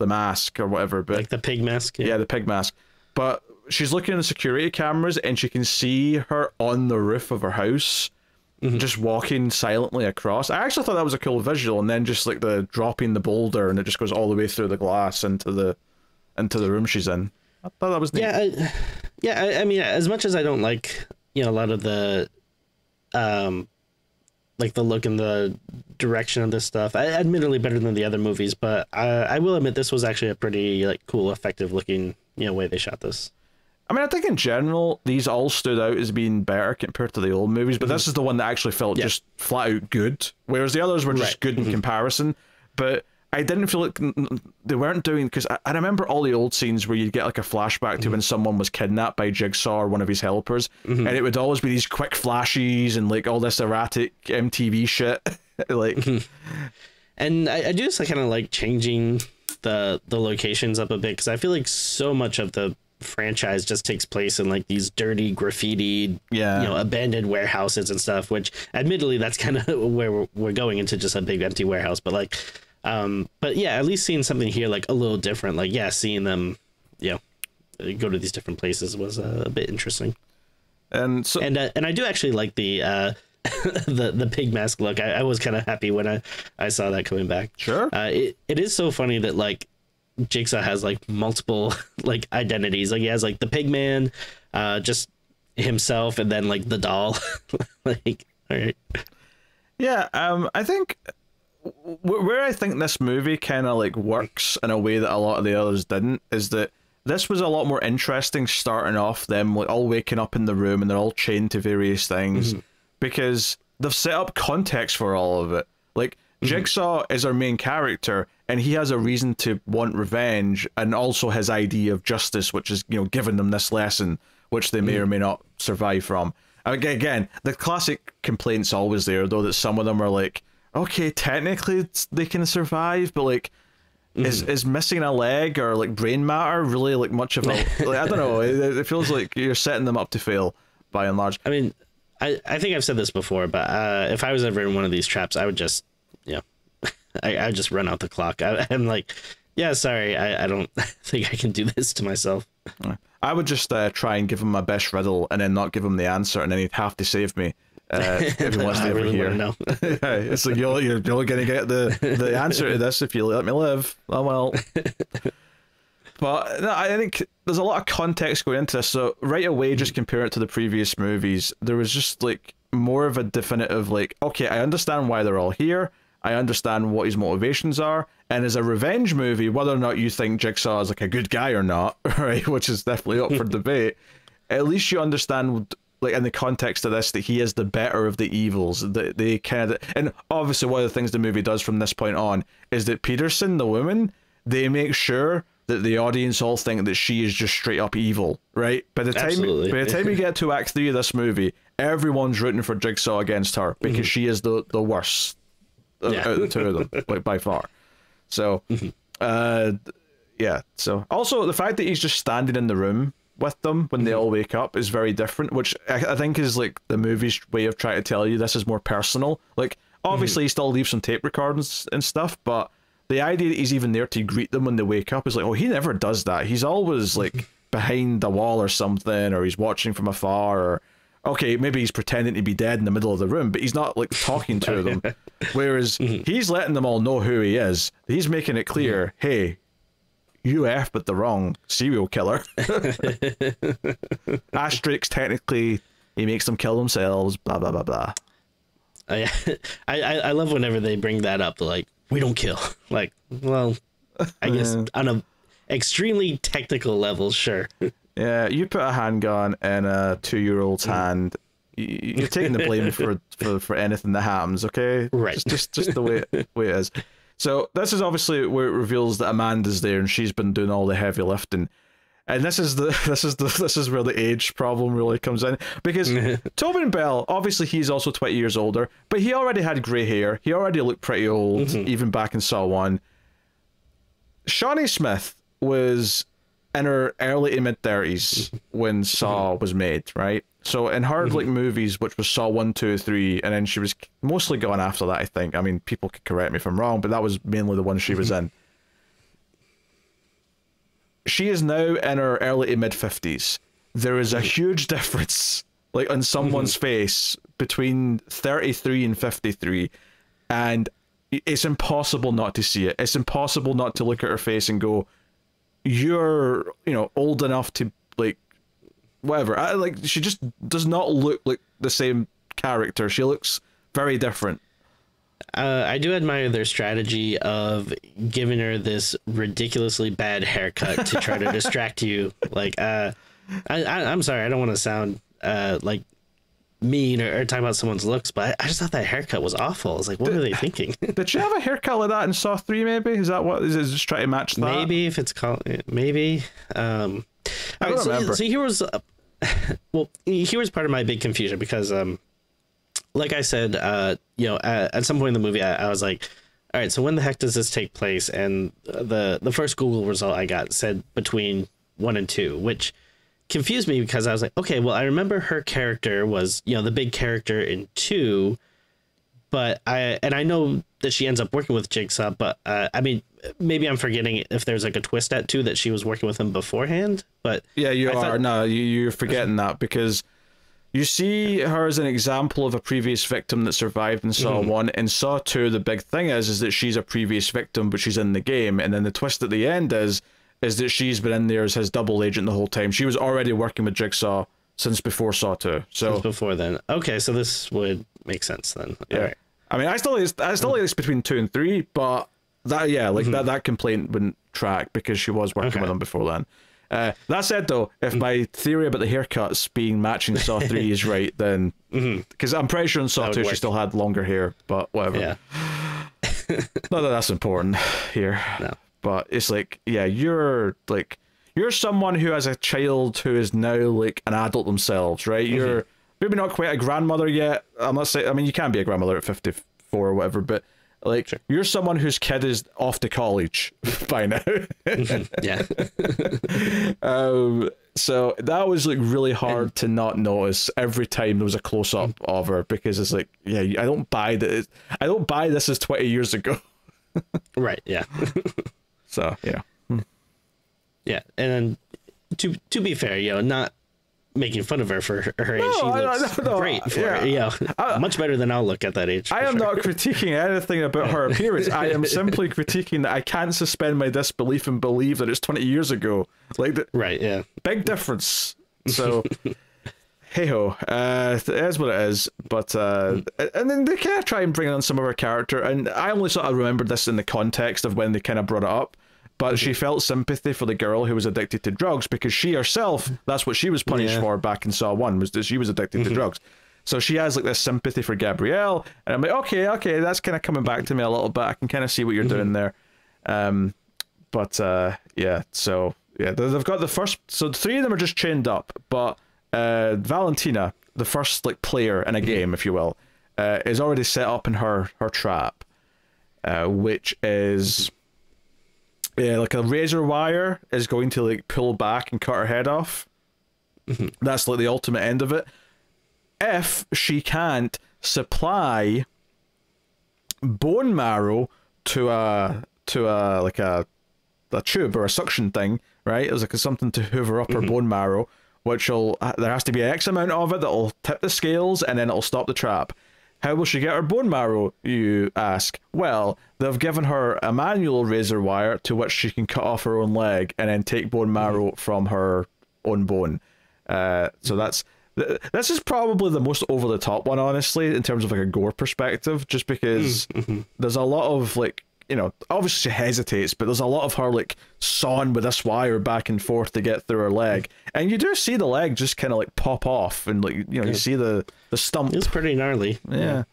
the mask or whatever, but Like the pig mask. yeah, the pig mask. But she's looking at the security cameras and she can see her on the roof of her house, just walking silently across. I actually thought that was a cool visual, and then just like the dropping the boulder and it just goes all the way through the glass into the into the room she's in. I thought that was neat. Yeah, I, yeah. I, I mean, as much as I don't like, you know, a lot of the, um, like the look and the direction of this stuff, I, admittedly better than the other movies, but I, I will admit this was actually a pretty like cool, effective looking, you know, way they shot this. I mean, I think in general these all stood out as being better compared to the old movies, but this mm-hmm. is the one that actually felt Yeah. just flat out good, whereas the others were just Right. good in mm-hmm. comparison. But I didn't feel like they weren't doing because I, I remember all the old scenes where you'd get like a flashback to mm-hmm. when someone was kidnapped by Jigsaw or one of his helpers, mm-hmm. and it would always be these quick flashes and like all this erratic MTV shit. (laughs) like, mm-hmm. and I, I do just kind of like changing the the locations up a bit because I feel like so much of the franchise just takes place in like these dirty graffitied Yeah. you know abandoned warehouses and stuff which admittedly that's kind of (laughs) where we're, we're going into just a big empty warehouse but like um but yeah at least seeing something here like a little different like yeah seeing them you know go to these different places was uh, a bit interesting and so and uh, and I do actually like the uh (laughs) the the pig mask look. I, I was kind of happy when I I saw that coming back. Sure. Uh, it it is so funny that like Jigsaw has like multiple (laughs) like identities. Like he has like the pig man, uh, just himself, and then like the doll. (laughs) like all right, Yeah, um, I think where I think this movie kind of like works in a way that a lot of the others didn't is that this was a lot more interesting starting off them like all waking up in the room and they're all chained to various things mm-hmm. because they've set up context for all of it. Like mm-hmm. Jigsaw is our main character and he has a reason to want revenge and also his idea of justice which is, you know, giving them this lesson which they may mm-hmm. or may not survive from. Again, again, the classic complaint's always there though that some of them are like, okay, technically they can survive, but like is is missing a leg or like brain matter really like much of a (laughs) like, I don't know. It, it feels like you're setting them up to fail by and large. I mean, I I think I've said this before, but uh, if I was ever in one of these traps, I would just you know, (laughs) I I would just run out the clock. I, I'm like, yeah, sorry, I I don't (laughs) think I can do this to myself. I would just uh, try and give him my best riddle and then not give him the answer, and then he'd have to save me uh, if he wants to ever really hear. want to know. (laughs) it's like you're, you're only going to get the, the answer to this if you let me live. Oh well. (laughs) But no, I think there's a lot of context going into this. So right away, just compare it to the previous movies. There was just like more of a definitive, like, okay, I understand why they're all here. I understand what his motivations are. And as a revenge movie, whether or not you think Jigsaw is like a good guy or not, (laughs) right, which is definitely up for debate, at least you understand like in the context of this that he is the better of the evils that they kind of and obviously one of the things the movie does from this point on is that peterson the woman they make sure that the audience all think that she is just straight up evil right by the time Absolutely. by the time you get to act three of this movie everyone's rooting for jigsaw against her because she is the the worst Yeah. out of the two of them (laughs) like by far so uh yeah so also the fact that he's just standing in the room with them when they mm-hmm. all wake up is very different which I, I think is like the movie's way of trying to tell you this is more personal. Like mm-hmm. obviously he still leaves some tape recordings and stuff but the idea that he's even there to greet them when they wake up is like oh he never does that. He's always like mm-hmm. behind the wall or something or he's watching from afar or okay maybe he's pretending to be dead in the middle of the room but he's not like talking to them. (laughs) Whereas he's letting them all know who he is. He's making it clear hey you F but the wrong serial killer. (laughs) Asterix technically he makes them kill themselves, blah blah blah blah. (laughs) I, I I love whenever they bring that up. Like, we don't kill. (laughs) Like, well, I guess on a extremely technical level, sure. Yeah, you put a handgun in a two year old's mm. hand. You're taking the blame for, for, for anything that happens, okay? Right. Just just, just the way way it is. So this is obviously where it reveals that Amanda's there and she's been doing all the heavy lifting. and this is the (laughs) this is the this is where the age problem really comes in. Because (laughs) Tobin Bell obviously he's also 20 years older but he already had gray hair. He already looked pretty old Mm-hmm. even back in Saw 1 Shawnee Smith was in her early to mid 30s when Saw was made right so in her mm-hmm. like movies which was Saw one, two, three, and then she was mostly gone after that I think I mean people could correct me if I'm wrong but that was mainly the one she was mm-hmm. in she is now in her early to mid 50s. There is a mm-hmm. huge difference, like on someone's face, between 33 and 53. And it's impossible not to see it. It's impossible not to look at her face and go, You're, you know, old enough to, like, whatever. I, like, she just does not look like the same character. She looks very different. Uh, I do admire their strategy of giving her this ridiculously bad haircut to try to (laughs) distract you. Like, uh, I, I, I'm sorry, I don't want to sound uh, like mean or, or talking about someone's looks, but I, I just thought that haircut was awful. I was like, what were they (laughs) thinking? (laughs) Did she have a haircut like that in Saw 3, maybe? Is that what? Is it just trying to match that? maybe if it's called, maybe. Um, I don't so, remember. so here was, uh, (laughs) well, here was part of my big confusion because, um, like I said, uh, you know, at, at some point in the movie, I, I was like, all right, so when the heck does this take place? And the the first Google result I got said between one and two, which confused me because I was like, okay, well, I remember her character was, you know, the big character in two, but I and I know that she ends up working with Jigsaw, but uh, I mean, maybe I'm forgetting if there's like a twist at two that she was working with him beforehand, but Yeah, you I are. thought- no, you, you're forgetting that because you see her as an example of a previous victim that survived in Saw mm-hmm. 1. In Saw 2, the big thing is is that she's a previous victim, but she's in the game. And then the twist at the end is is that she's been in there as his double agent the whole time. She was already working with Jigsaw since before Saw 2. So, before then, okay, so this would make sense then. yeah. All right. I mean, I still I still like this between 2 and 3, but that yeah, like that that complaint wouldn't track because she was working Okay. with him before then. Uh, that said, though, if my theory about the haircuts being matching Saw (laughs) 3 is right, then. Because I'm pretty sure in Saw 2 she still had longer hair, but whatever. Yeah. (sighs) Not that that's important here. No. But it's like, yeah, you're like. You're someone who has a child who is now like an adult themselves, right? Mm-hmm. You're maybe not quite a grandmother yet. I'm not saying. I mean, you can be a grandmother at 54 or whatever, but like you're someone whose kid is off to college (laughs) by now. Mm-hmm. Yeah. (laughs) Um, so that was like really hard to not notice every time there was a close up mm-hmm. of her because it's like, yeah, I don't buy that. I don't buy this is twenty years ago. (laughs) right. Yeah. So yeah, hmm. yeah. And then to to be fair, you know, not making fun of her for her, her age. No, she I- I- looks no, no, great for yeah. You know, much better than I'll look at that age. I am sure. not critiquing anything about her (laughs) appearance. I am simply critiquing that I can't suspend my disbelief and believe that it's twenty years ago. Like the Right. Yeah. big difference. (laughs) So. Hey ho, uh, it is what it is. But uh, and then they kind of try and bring on some of her character, and I only sort of remembered this in the context of when they kind of brought it up. But she felt sympathy for the girl who was addicted to drugs because she herself, that's what she was punished Yeah. for back in Saw One, was that she was addicted to drugs. So she has like this sympathy for Gabrielle, and I'm like, okay, okay, that's kind of coming back to me a little bit. I can kind of see what you're doing there. Um, but uh, yeah, so yeah, they- they've got the first. So three of them are just chained up, but uh, Valentina, the first like player in a game, if you will, uh, is already set up in her her trap, uh, which is yeah, like a razor wire is going to like pull back and cut her head off. Mm-hmm. That's like the ultimate end of it. If she can't supply bone marrow to a to a like a a tube or a suction thing, right? It was like something to hoover up her mm-hmm. bone marrow, which will there has to be X amount of it that'll tip the scales and then it'll stop the trap. How will she get her bone marrow, you ask? Well, they've given her a manual razor wire to which she can cut off her own leg and then take bone marrow from her own bone. Uh, so that's th- this is probably the most over the top one, honestly, in terms of like a gore perspective, just because there's a lot of like you know, obviously she hesitates, but there's a lot of her like sawing with this wire back and forth to get through her leg, and you do see the leg just kind of like pop off, and like you know you see the the stump, It's pretty gnarly. yeah.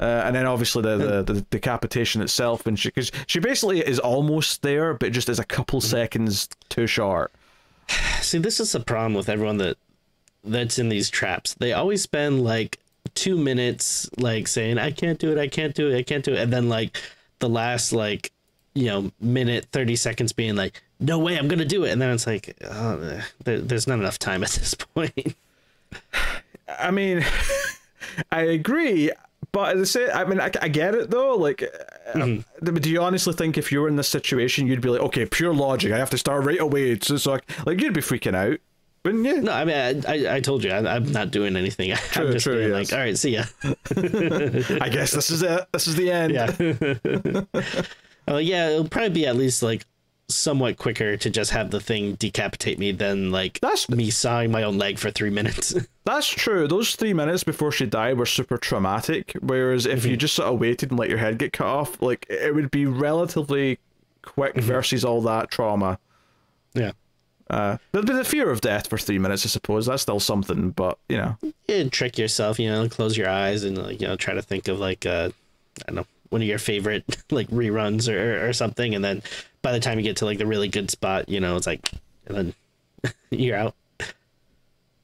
Uh, and then obviously the, the, the decapitation itself, and she because she basically is almost there, but just is a couple seconds too short. (sighs) See, this is the problem with everyone that that's in these traps. They always spend like two minutes like saying, I can't do it, I can't do it, I can't do it. And then like the last like, you know, minute, 30 seconds being like, no way, I'm going to do it. And then it's like, oh, there, there's not enough time at this (laughs) point. I mean, (laughs) I agree, but as I say, I mean, I, I get it though. Like, mm-hmm. do you honestly think if you were in this situation, you'd be like, okay, pure logic, I have to start right away, so, so I, like you'd be freaking out, wouldn't you? No, I mean, I, I, I told you, I, am not doing anything. (laughs) True, I'm just true, being yes. like, all right, see ya. (laughs) I guess this is it. This is the end. Yeah. Oh (laughs) yeah, it'll probably be at least like somewhat quicker to just have the thing decapitate me than like that's me sawing my own leg for three minutes. that's true. Those three minutes before she died were super traumatic. Whereas if mm-hmm. you just sort of waited and let your head get cut off, like it would be relatively quick mm-hmm. versus all that trauma. Yeah. Uh, there'd be the fear of death for three minutes, I suppose. That's still something, but you know, you trick yourself. You know, close your eyes and like you know try to think of like uh, I don't know one of your favorite (laughs) like reruns or or something, and then by the time you get to like the really good spot, you know, it's like, (laughs) and then (laughs) you're out.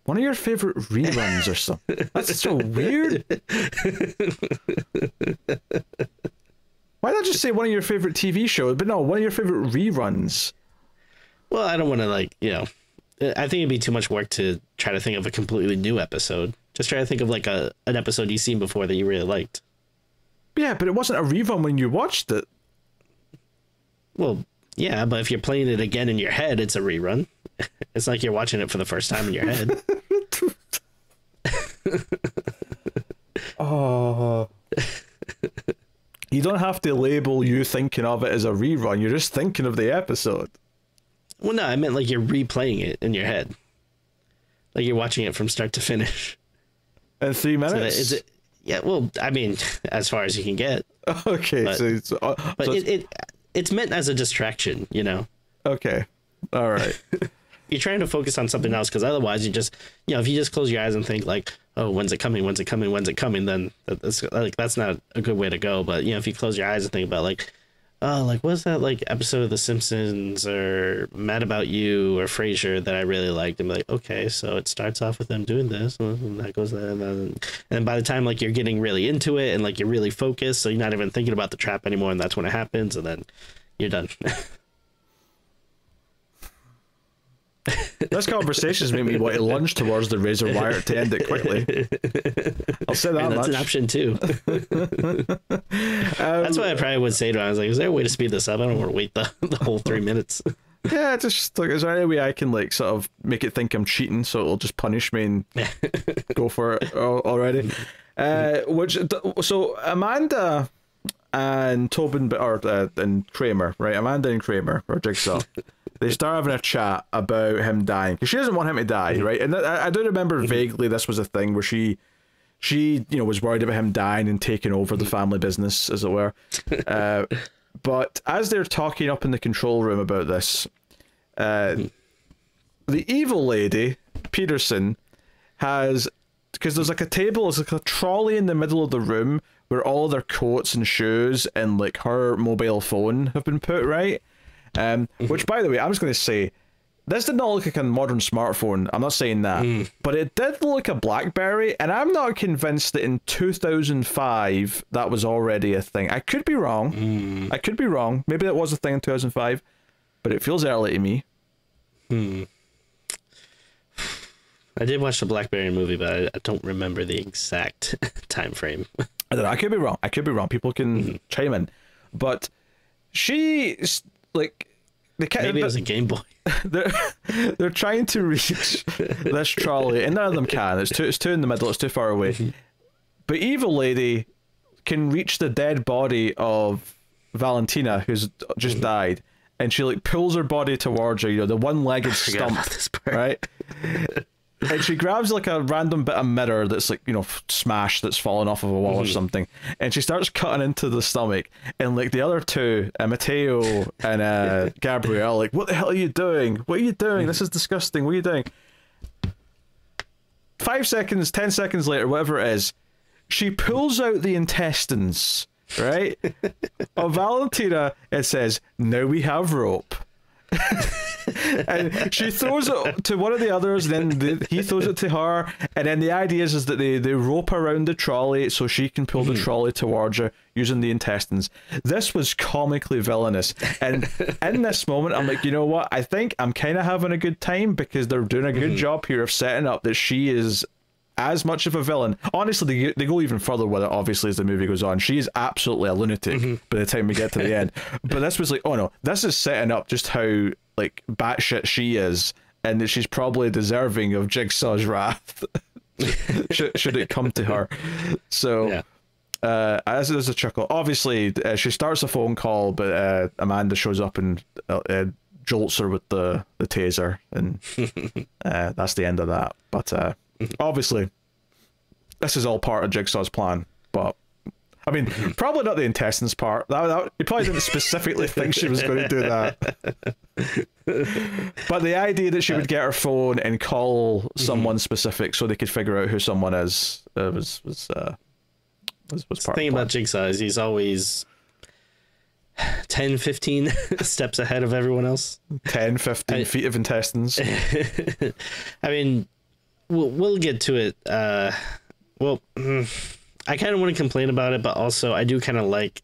One of your favorite reruns or something. That's so weird. Why not just say one of your favorite TV shows? But no, one of your favorite reruns. Well, I don't want to like you know. I think it'd be too much work to try to think of a completely new episode. Just try to think of like a an episode you've seen before that you really liked. Yeah, but it wasn't a rerun when you watched it. Well, yeah, but if you're playing it again in your head, it's a rerun. (laughs) It's like you're watching it for the first time in your head. (laughs) (laughs) oh. you don't have to label you thinking of it as a rerun. You're just thinking of the episode. Well, no, I meant like you're replaying it in your head. Like you're watching it from start to finish. (laughs) In three minutes? So is it, yeah, well, I mean, (laughs) as far as you can get. Okay, but, so, so, uh, but so it, it it's meant as a distraction, you know. Okay, all right. (laughs) You're trying to focus on something else because otherwise, you just you know if you just close your eyes and think like, oh, when's it coming? When's it coming? When's it coming? Then that's like that's not a good way to go. But you know if you close your eyes and think about like, oh, like what's that like episode of The Simpsons or Mad About You or Frasier that I really liked? And like, okay, so it starts off with them doing this, and that goes and then, and by the time like you're getting really into it and like you're really focused, so you're not even thinking about the trap anymore, and that's when it happens, and then you're done. (laughs) this conversation's made me want to lunge towards the razor wire to end it quickly. I'll say that. And that's an option too. (laughs) um, that's why I probably would say to him, I was like, "Is there a way to speed this up? I don't want to wait the, the whole three minutes." yeah, just like, is there any way I can like sort of make it think I'm cheating, so it'll just punish me and (laughs) go for it already? Uh, which so Amanda and Tobin or uh, and Kramer, right? Amanda and Kramer or Jigsaw (laughs) they start having a chat about him dying because she doesn't want him to die, mm-hmm. right? And I, I do remember mm-hmm. vaguely this was a thing where she, she you know was worried about him dying and taking over the mm-hmm. family business, as it were. (laughs) uh, but as they're talking up in the control room about this, uh, the evil lady Peterson has because there's like a table, there's like a trolley in the middle of the room where all their coats and shoes and like her mobile phone have been put right um, mm-hmm. Which, by the way, I'm just going to say, this did not look like a modern smartphone. I'm not saying that, mm. but it did look like a BlackBerry, and I'm not convinced that in 2005 that was already a thing. I could be wrong. Mm. I could be wrong. Maybe that was a thing in 2005, but it feels early to me. Hmm. I did watch the BlackBerry movie, but I, don't remember the exact (laughs) time frame. I don't know. I could be wrong. I could be wrong. People can mm-hmm. chime in, but she like they can't, maybe it was a Game Boy. (laughs) They're they're trying to reach (laughs) this trolley, and none of them can. It's too it's too in the middle. It's too far away. But evil lady can reach the dead body of Valentina, who's just mm-hmm. died, and she like pulls her body towards her. You know, the one-legged (laughs) stump, right? And she grabs like a random bit of mirror that's like you know smashed that's fallen off of a wall mm-hmm. or something and she starts cutting into the stomach and like the other two uh, mateo and uh, (laughs) gabrielle like what the hell are you doing? What are you doing? This is disgusting. What are you doing? Five seconds ten seconds later whatever it is she pulls out the intestines right (laughs) of valentina it says now we have rope (laughs) and she throws it to one of the others, then the, he throws it to her, and then the idea is, is that they, they rope around the trolley so she can pull the hmm. trolley towards her using the intestines. This was comically villainous, and in (laughs) this moment, I'm like, you know what? I think I'm kind of having a good time because they're doing a good hmm. job here of setting up that she is as much of a villain. Honestly, they, they go even further with it, obviously, as the movie goes on. She is absolutely a lunatic by the time we get to the end. (laughs) But this was like, oh no, this is setting up just how like batshit she is, and that she's probably deserving of Jigsaw's wrath. (laughs) should, should it come to her. So Yeah. uh, as there's a chuckle, obviously uh, she starts a phone call, but uh, Amanda shows up and uh, uh, jolts her with the, the taser, and (laughs) uh, that's the end of that. But uh, obviously, this is all part of Jigsaw's plan. But I mean, (laughs) probably not the intestines part. That, that he probably didn't specifically think she was going to do that. (laughs) but the idea that she would get her phone and call someone specific so they could figure out who someone is uh, was was uh, was, was part thing of the plan. about Jigsaw is he's always 10, 15 (laughs) steps ahead of everyone else. 10, 15 I- feet of intestines. I mean, we'll we'll get to it. Uh, well, mm, I kind of want to complain about it, but also I do kind of like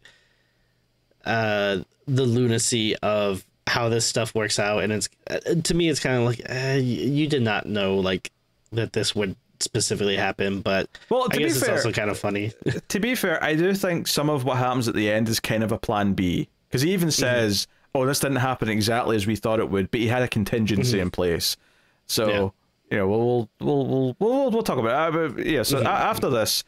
uh, the lunacy of how this stuff works out, and it's uh, to me, it's kind of like uh, you did not know like that this would specifically happen, but Well, I to be it's fair- also kind of funny. (laughs) to be fair, I do think some of what happens at the end is kind of a plan B. Because he even says, oh, this didn't happen exactly as we thought it would, but he had a contingency in place. So. You know, we'll, we'll, we'll, we'll, we'll talk about it. Uh, yeah, so a- after this,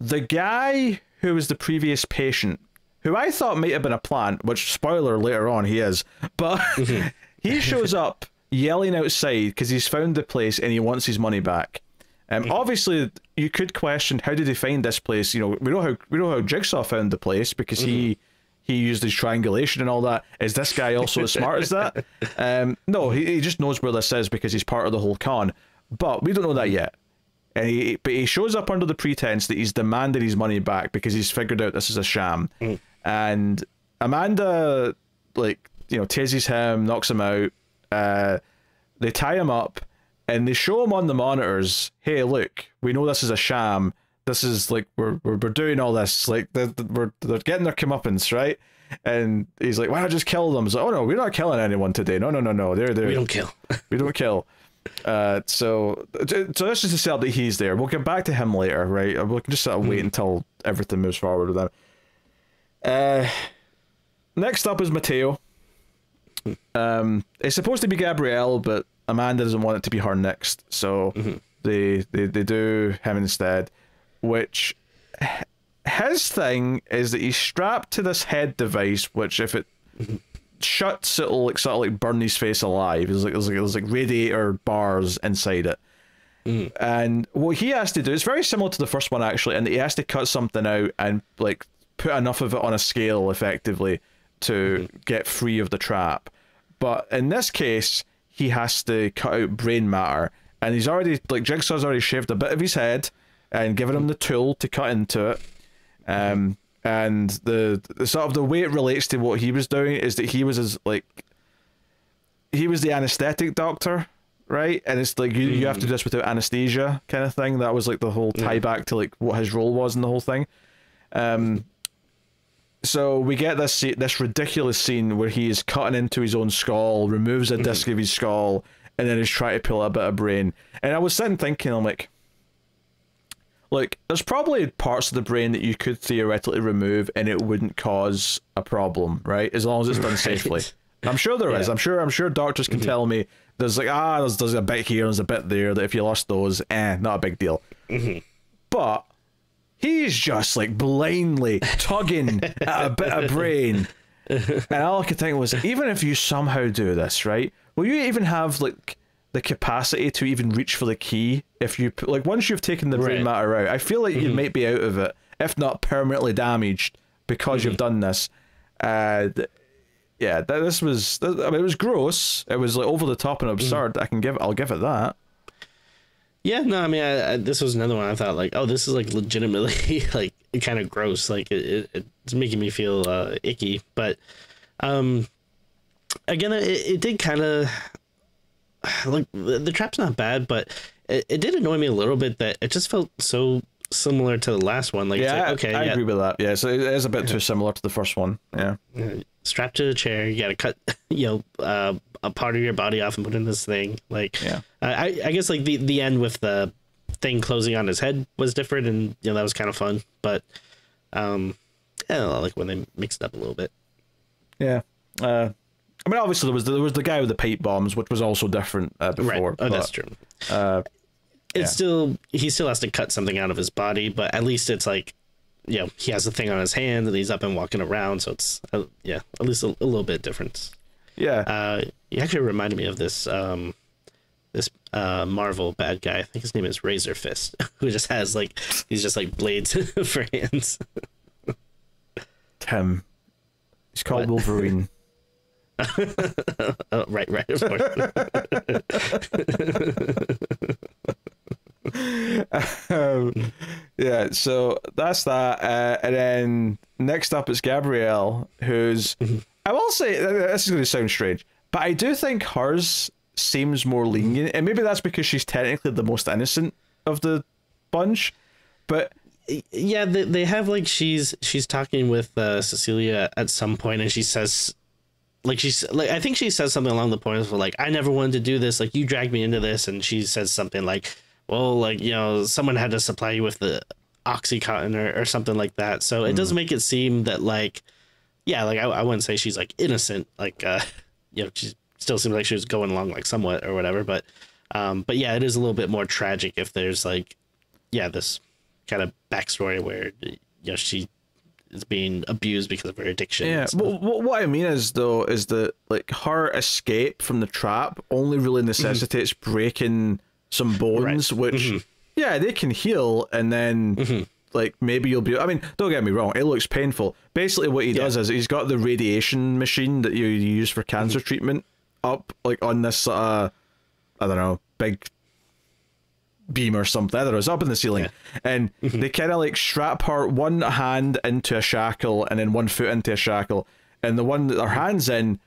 the guy who was the previous patient, who I thought might have been a plant, which spoiler later on he is, but (laughs) he shows up yelling outside because he's found the place and he wants his money back. Um, obviously, you could question how did he find this place? You know, we know how we know how Jigsaw found the place because he he used his triangulation and all that. Is this guy also as smart as that? (laughs) Um, no, he, he just knows where this is because he's part of the whole con. But we don't know that yet. And he, but he shows up under the pretense that he's demanded his money back because he's figured out this is a sham. And Amanda, like, you know, tases him, knocks him out. Uh, they tie him up and they show him on the monitors, hey, look, we know this is a sham. This is like, we're, we're, we're doing all this. Like, they're, we're, they're getting their comeuppance, right? And he's like, why not just kill them? He's like, oh, no, we're not killing anyone today. No, no, no, no. They're, they're, we don't kill. (laughs) we don't kill. Uh, so so that's just to sell that he's there. We'll get back to him later, right? We can just sort of wait until everything moves forward with him. Uh, next up is Mateo. Um, it's supposed to be Gabrielle, but Amanda doesn't want it to be her next, so they, they they do him instead. Which his thing is that he's strapped to this head device, which if it shuts, it'll like sort of like burn his face alive. There's like there's like, there's like radiator bars inside it. Mm. And what he has to do is very similar to the first one actually, and he has to cut something out and like put enough of it on a scale effectively to mm-hmm. get free of the trap. But in this case, he has to cut out brain matter, and he's already like Jigsaw's already shaved a bit of his head and given him the tool to cut into it. Um, and the, the sort of the way it relates to what he was doing is that he was as like he was the anesthetic doctor, right? And it's like you, you have to do this without anesthesia kind of thing. That was like the whole tie back to like what his role was in the whole thing. Um, so we get this this ridiculous scene where he is cutting into his own skull, removes a disc of his skull, and then is trying to pull a bit of brain. And I was sitting thinking, I'm like, look, there's probably parts of the brain that you could theoretically remove and it wouldn't cause a problem, right? As long as it's done Right. safely. I'm sure there (laughs) is. Yeah. I'm sure. I'm sure doctors can tell me there's like ah, there's, there's a bit here, there's a bit there. That if you lost those, eh, not a big deal. But he's just like blindly tugging at a bit of brain. (laughs) And all I could think was, even if you somehow do this, right? Will you even have like the capacity to even reach for the key if you like once you've taken the brain matter out? I feel like you might be out of it, if not permanently damaged, because you've done this. Uh, yeah, th- this was. th- I mean, it was gross. It was like over the top and absurd. I can give. I'll give it that. Yeah, no, I mean, I, I, this was another one. I thought like, oh, this is like legitimately (laughs) like kind of gross. Like it, it, it's making me feel uh, icky. But um, again, it, it did kind of (sighs) like the, the trap's not bad, but it, it did annoy me a little bit that it just felt so similar to the last one. Like, it's Yeah, like, okay, I, yeah, agree with that. Yeah, so it is a bit too similar to the first one. Yeah. strapped to the chair. You got to cut, (laughs) you know, uh, a part of your body off and put in this thing. Like, Yeah. I, I- guess like the the end with the thing closing on his head was different, and you know that was kind of fun. But, um, I like when they mixed it up a little bit. Yeah. Uh, I mean, obviously there was the, there was the guy with the pipe bombs, which was also different uh, before. right. Oh, that's true. Uh, It's yeah. still he still has to cut something out of his body, but at least it's like, you know, he has a thing on his hand and he's up and walking around, so it's uh, yeah, at least a, a little bit different. yeah. Uh, he actually reminded me of this um, this uh Marvel bad guy. I think his name is Razor Fist, (laughs) who just has like he's just like blades (laughs) for hands. Tim. He's called What? Wolverine. (laughs) (laughs) Oh, right, right, of (laughs) course. um, yeah, so that's that. Uh, and then next up is Gabrielle, who's. I will say, uh, this is going to sound strange, but I do think hers seems more lenient. And maybe that's because she's technically the most innocent of the bunch. But yeah, they, they have like she's she's talking with uh, Cecilia at some point, and she says, like she's like I think she says something along the lines of like I never wanted to do this, like you dragged me into this, and she says something like, well, like you know someone had to supply you with the oxycontin or, or something like that. So it does make it seem that like, yeah, like I, I wouldn't say she's like innocent, like uh, (laughs) you know she still seems like she was going along like somewhat or whatever, but um, but yeah, it is a little bit more tragic if there's like, yeah, this kind of backstory where you know she is being abused because of her addiction. Yeah, but what, what I mean is though is that like her escape from the trap only really mm-hmm. necessitates breaking some bones, which mm-hmm. yeah they can heal, and then mm-hmm. like maybe you'll be. I mean, don't get me wrong, it looks painful. Basically, what he does is he's got the radiation machine that you use for cancer treatment up like on this uh I don't know big beam or something. I don't know. It's up in the ceiling, and mm-hmm. they kind of like strap her one hand into a shackle and then one foot into a shackle, and the one that her hands in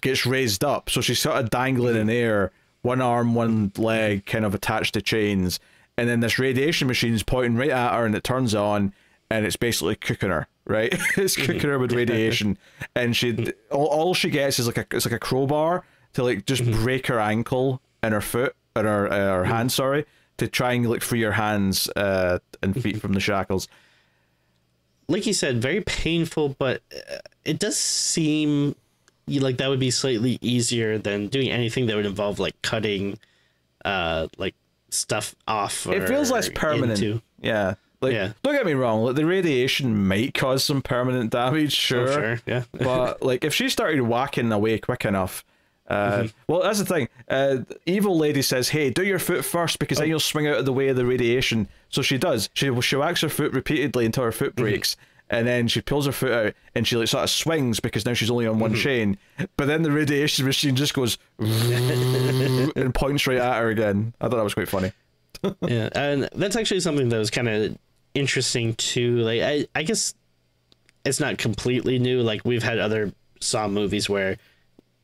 gets raised up, so she's sort of dangling in mm-hmm. air, one arm, one leg, kind of attached to chains, and then this radiation machine's pointing right at her, and it turns on, and it's basically cooking her. Right, (laughs) it's mm-hmm. cooking her with radiation, (laughs) and she all, all she gets is like a it's like a crowbar to like just break her ankle and her foot and her uh, her hand, sorry, to try and like free your hands uh, and feet from the shackles. like you said, very painful, but uh, it does seem like that would be slightly easier than doing anything that would involve like cutting, uh, like stuff off. It feels less permanent. into- Yeah. Like, Yeah. don't get me wrong. Like, the radiation might cause some permanent damage, sure. Oh, sure, yeah. but like, if she started whacking away quick enough, uh, well, that's the thing. Uh, evil lady says, "Hey, do your foot first, because then you'll swing out of the way of the radiation." So she does. She she whacks her foot repeatedly until her foot breaks, and then she pulls her foot out, and she like sort of swings because now she's only on one chain. But then the radiation machine just goes (laughs) and points right at her again. I thought that was quite funny. (laughs) yeah, and that's actually something that was kind of interesting too. Like, I, I guess it's not completely new. Like, we've had other Saw movies where,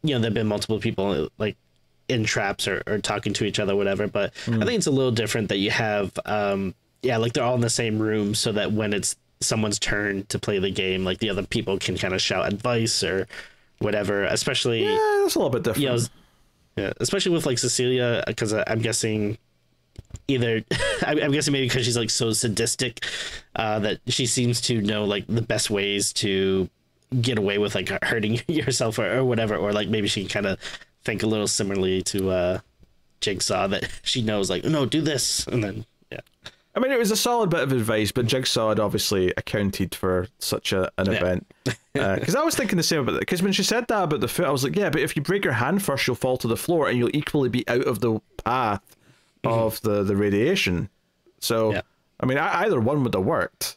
you know, there've been multiple people like in traps or, or talking to each other, whatever. But I think it's a little different that you have, um, yeah, like they're all in the same room, so that when it's someone's turn to play the game, like the other people can kind of shout advice or whatever. Especially, Yeah, that's a little bit different. you know, yeah, especially with like Cecilia, because I'm guessing either (laughs) I'm I'm guessing maybe because she's like so sadistic uh, that she seems to know like the best ways to get away with like (laughs) hurting (laughs) yourself or, or whatever, or like maybe she can kind of think a little similarly to uh, Jigsaw that (laughs) she knows like no do this and then yeah I mean, it was a solid bit of advice, but Jigsaw had obviously accounted for such a, an event. Because I was thinking the same about it. Because when she said that about the foot, I was like, yeah, but if you break your hand first, you'll fall to the floor and you'll equally be out of the path of the, the radiation. So, Yeah. I mean, I, either one would have worked.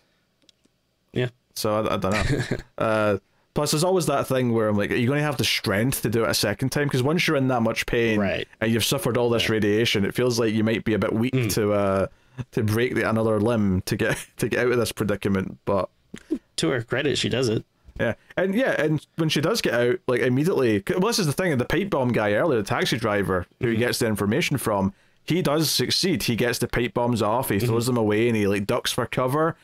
So I, I don't know. (laughs) uh, plus, there's always that thing where I'm like, are you going to have the strength to do it a second time? Because once you're in that much pain Right. and you've suffered all this radiation, it feels like you might be a bit weak Mm. to uh, to break the, another limb to get (laughs) to get out of this predicament. But to her credit she does it Yeah, and yeah, and when she does get out, like immediately, well, this is the thing. The pipe bomb guy earlier, the taxi driver who he gets the information from, he does succeed. He gets the pipe bombs off. He throws them away, and he like ducks for cover.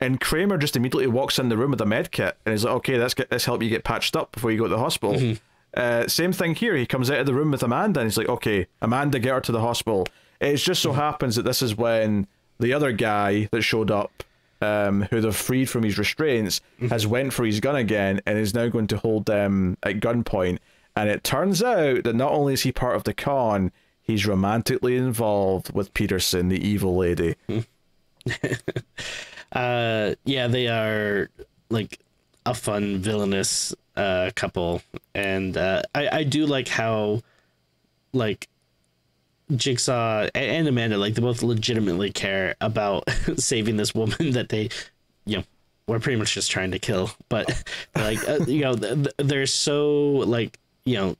And Kramer just immediately walks in the room with a med kit, and he's like, "Okay, let's get let's help you get patched up before you go to the hospital." Uh, same thing here. He comes out of the room with Amanda, and he's like, "Okay, Amanda, get her to the hospital." It just so happens that this is when the other guy that showed up um, who they've freed from his restraints, has went for his gun again and is now going to hold them at gunpoint. And it turns out that not only is he part of the con, he's romantically involved with Pederson, the evil lady. (laughs) Uh, yeah, they are like a fun villainous uh couple, and uh, I I do like how like Jigsaw and Amanda like they both legitimately care about (laughs) saving this woman that they you know we're pretty much just trying to kill, but like uh, you know th- th- they're so like you know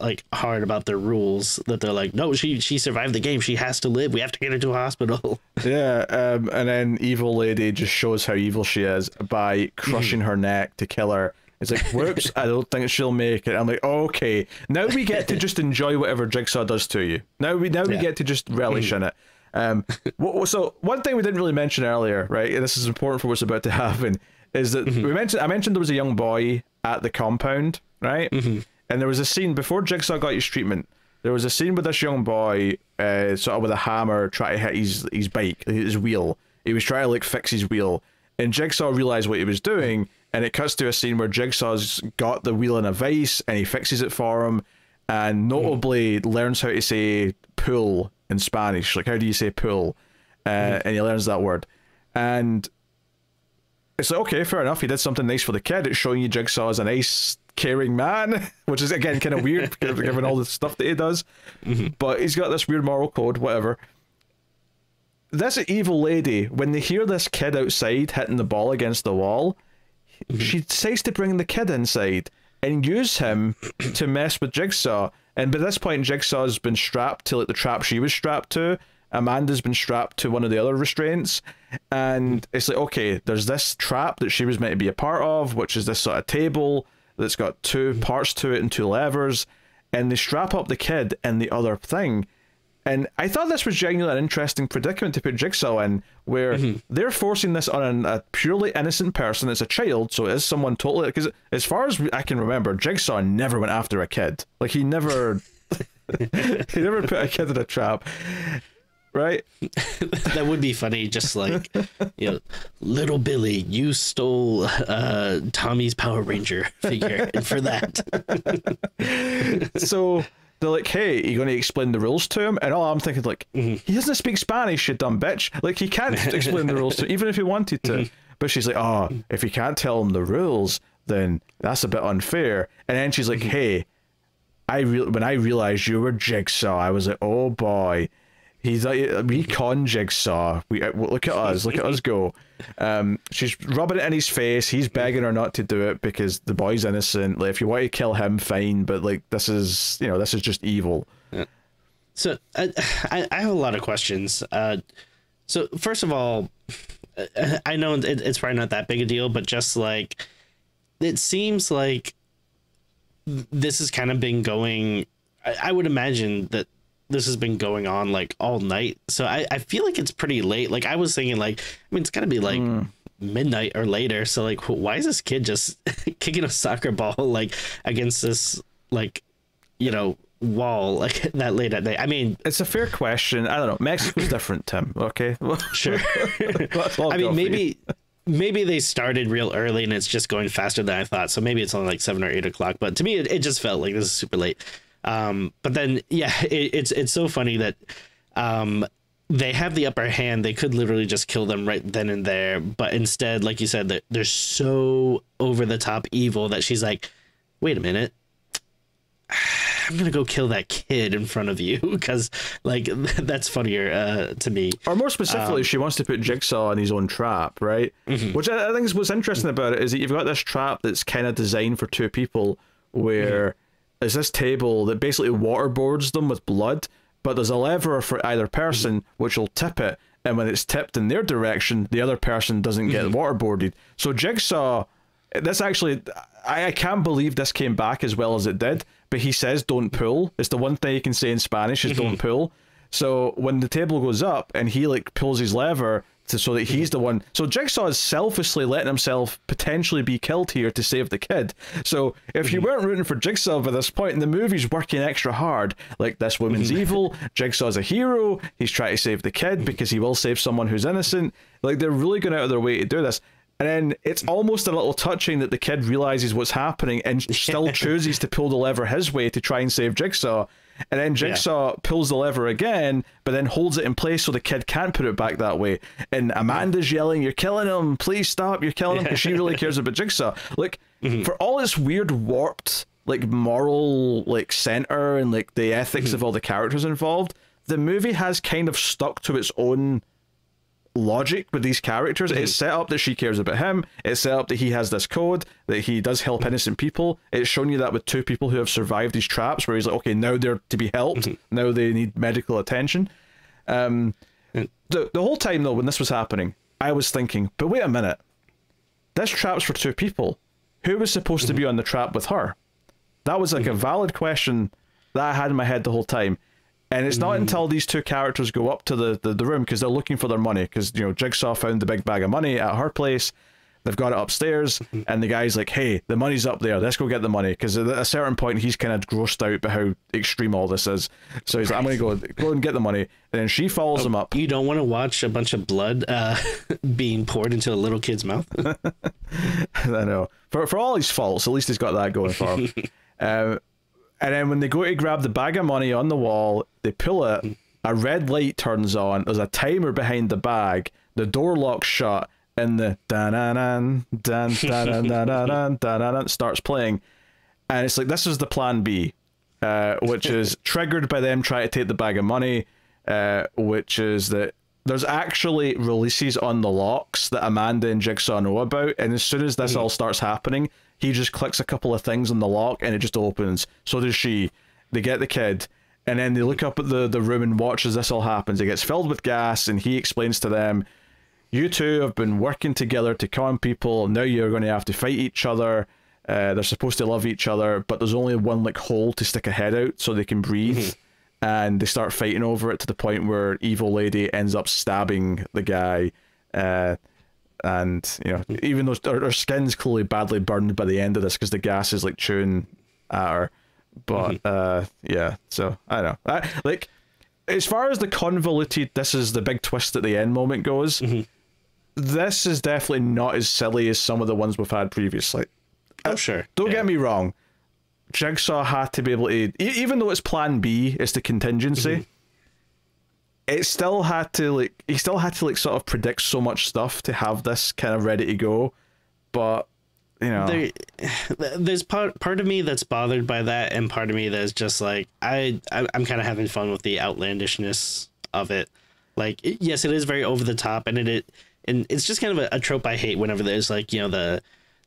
like hard about their rules that they're like no she she survived the game she has to live we have to get her to a hospital (laughs) yeah, um, and then evil lady just shows how evil she is by crushing her neck to kill her. It's like, whoops, (laughs) I don't think she'll make it. I'm like, okay, now we get to just enjoy whatever Jigsaw does to you. Now we now we Yeah. get to just relish in it. Um, (laughs) so one thing we didn't really mention earlier, right? And this is important for what's about to happen, is that we mentioned I mentioned there was a young boy at the compound, right? And there was a scene before Jigsaw got his treatment. There was a scene with this young boy, uh, sort of with a hammer, trying to hit his his bike, his wheel. He was trying to like fix his wheel, and Jigsaw realized what he was doing, and it cuts to a scene where Jigsaw's got the wheel in a vice, and he fixes it for him, and notably learns how to say pull in Spanish. Like, how do you say pull? Uh, And he learns that word, and it's like okay, fair enough. He did something nice for the kid. It's showing you Jigsaw as a nice, caring man, (laughs) which is again kind of weird (laughs) given all the stuff that he does. Mm-hmm. But he's got this weird moral code, whatever. This evil lady, when they hear this kid outside hitting the ball against the wall, mm-hmm. she decides to bring the kid inside and use him (clears throat) to mess with Jigsaw. And by this point, Jigsaw's been strapped to like the trap she was strapped to. Amanda's been strapped to one of the other restraints. And it's like, okay, there's this trap that she was meant to be a part of, which is this sort of table that's got two parts to it and two levers. And they strap up the kid and the other thing. And I thought this was genuinely an interesting predicament to put Jigsaw in, where mm-hmm. they're forcing this on an, a purely innocent person. It's a child, so it is someone totally. Because as far as I can remember, Jigsaw never went after a kid. Like he never, (laughs) he never put a kid in a trap, right? (laughs) that would be funny just like you know little billy you stole uh tommy's power ranger figure and (laughs) for that (laughs) so they're like, "Hey, you going to explain the rules to him?" And all I'm thinking, like, mm-hmm. he doesn't speak Spanish, you dumb bitch. Like, he can't explain the rules to, even if he wanted to. Mm-hmm. But she's like, "Oh, mm-hmm. if you can't tell him the rules, then that's a bit unfair." And then she's like, "Hey, I re- when I realized you were Jigsaw, I was like, oh boy." He's like, we con Jigsaw. We uh, look at us, look at us go. Um, she's rubbing it in his face. He's begging her not to do it because the boy's innocent. Like, if you want to kill him, fine. But like, this is, you know, this is just evil. so I, I have a lot of questions uh so first of all uh, i know it, it's probably not that big a deal but just like it seems like this has kind of been going I, I would imagine that this has been going on like all night so I, I feel like it's pretty late like i was thinking like i mean it's gotta be like hmm. midnight or later so like why is this kid just (laughs) kicking a soccer ball (laughs) like against this like you know wall (laughs) like that late at night i mean It's a fair question. I don't know. Mexico's different, Tim. Okay. sure I mean, maybe maybe they started real early and it's just going faster than I thought. So maybe it's only like seven or eight o'clock. But to me, it, it just felt like this is super late. Um, but then, yeah, (laughs) it, it's it's so funny that um, they have the upper hand. They could literally just kill them right then and there. But instead, like you said, they're, they're so over the top evil that she's like, wait a minute. (sighs) I'm gonna go kill that kid in front of you (laughs) because, like, (laughs) that's funnier uh, to me. Or more specifically, she wants to put Jigsaw in his own trap, right? Which I, I think is what's interesting about it is that you've got this trap that's kind of designed for two people, where there's this table that basically waterboards them with blood, but there's a lever for either person which will tip it, and when it's tipped in their direction, the other person doesn't get mm-hmm. waterboarded. So Jigsaw this actually, I, I can't believe this came back as well as it did. But he says, "Don't pull." It's the one thing you can say in Spanish is "Don't mm-hmm. pull." So when the table goes up and he like pulls his lever to, so that he's the one. So Jigsaw is selfishly letting himself potentially be killed here to save the kid. So if you mm-hmm. weren't rooting for Jigsaw by this point, and the movie's working extra hard, like this woman's mm-hmm. evil, Jigsaw's a hero, he's trying to save the kid because he will save someone who's innocent. Like they're really going out of their way to do this. And then it's almost a little touching that the kid realizes what's happening and still (laughs) chooses to pull the lever his way to try and save Jigsaw. And then Jigsaw pulls the lever again, but then holds it in place so the kid can't put it back that way. And mm-hmm. Amanda's yelling, You're killing him. Please stop. You're killing him. Because she really cares about Jigsaw. Like, mm-hmm. for all this weird, warped, like, moral, like, center and, like, the ethics mm-hmm. of all the characters involved, the movie has kind of stuck to its own logic with these characters. It's mm-hmm. set up that she cares about him. It's set up that he has this code, that he does help innocent people. It's shown you that with two people who have survived these traps, where he's like, okay, now they're to be helped. Mm-hmm. Now they need medical attention. Um, the, the whole time, though, when this was happening, I was thinking, but wait a minute. This trap's for two people. Who was supposed to be mm-hmm. on the trap with her? That was like a valid question that I had in my head the whole time. And it's not until these two characters go up to the, the, the room because they're looking for their money because, you know, Jigsaw found the big bag of money at her place. They've got it upstairs, (laughs) and the guy's like, hey, the money's up there. Let's go get the money. Because at a certain point, he's kind of grossed out by how extreme all this is. So he's like, I'm going to go go and get the money. And then she follows him up. You don't want to watch a bunch of blood uh, (laughs) being poured into a little kid's mouth. (laughs) I know. For, for all his faults, at least he's got that going for him. um, and then when they go to grab the bag of money on the wall, they pull it. A red light turns on. There's a timer behind the bag. The door locks shut, and the dan dan dan dan dan dan dan starts playing. And it's like this is the plan B, uh, which is (laughs) triggered by them trying to take the bag of money, uh, which is that there's actually releases on the locks that Amanda and Jigsaw know about. And as soon as this mm-hmm. all starts happening, he just clicks a couple of things on the lock and it just opens. So does she. They get the kid, and then they look up at the, the room and watch as this all happens. It gets filled with gas, and he explains to them, You two have been working together to calm people. Now you're going to have to fight each other. Uh, they're supposed to love each other, but there's only one like hole to stick a head out so they can breathe. And they start fighting over it to the point where evil lady ends up stabbing the guy. Uh, and you know, hmm. even though her, her skin's clearly badly burned by the end of this because the gas is like chewing at her. But mm-hmm. uh, yeah, so I don't know. I, like, as far as the convoluted, this is the big twist at the end moment goes. Mm-hmm. This is definitely not as silly as some of the ones we've had previously. Oh, sure. Don't Yeah. get me wrong. Jigsaw had to be able to, even though it's Plan B, it's the contingency. Mm-hmm. It still had to like, he still had to like sort of predict so much stuff to have this kind of ready to go. But you know, there, (sighs) there's part part of me that's bothered by that, and part of me that's just like I, I'm kind of having fun with the outlandishness of it. Like, yes, it is very over the top, and it, it and it's just kind of a, a trope I hate whenever there's like you know the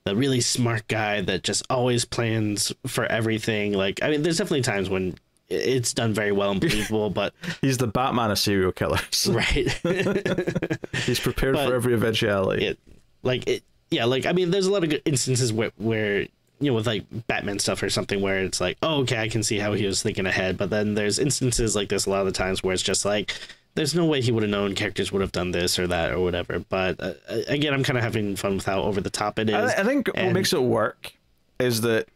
the really smart guy that just always plans for everything. Like, I mean, there's definitely times when it's done very well and believable, but (laughs) he's the Batman of serial killers. (laughs) right. (laughs) he's prepared But- for every eventuality. it like it yeah like i mean there's a lot of good instances where where you know with like batman stuff or something where it's like oh okay i can see how he was thinking ahead but then there's instances like this a lot of the times where it's just like there's no way he would have known characters would have done this or that or whatever but uh, again i'm kind of having fun with how over the top it is I, I think what makes it work is that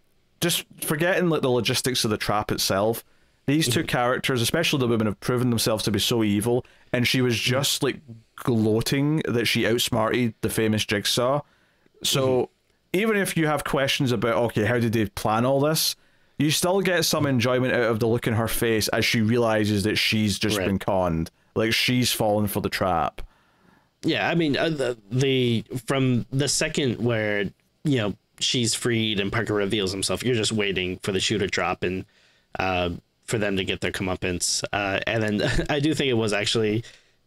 just forgetting like the logistics of the trap itself. These two characters, especially the women, have proven themselves to be so evil, and she was just like gloating that she outsmarted the famous Jigsaw. So even if you have questions about okay, how did they plan all this, you still get some enjoyment out of the look in her face as she realizes that she's just Right. been conned, like she's fallen for the trap. Yeah, I mean uh, the, the from the second where you know she's freed and Parker reveals himself, you're just waiting for the shoe to drop and uh, for them to get their comeuppance. Uh, and then (laughs) I do think it was actually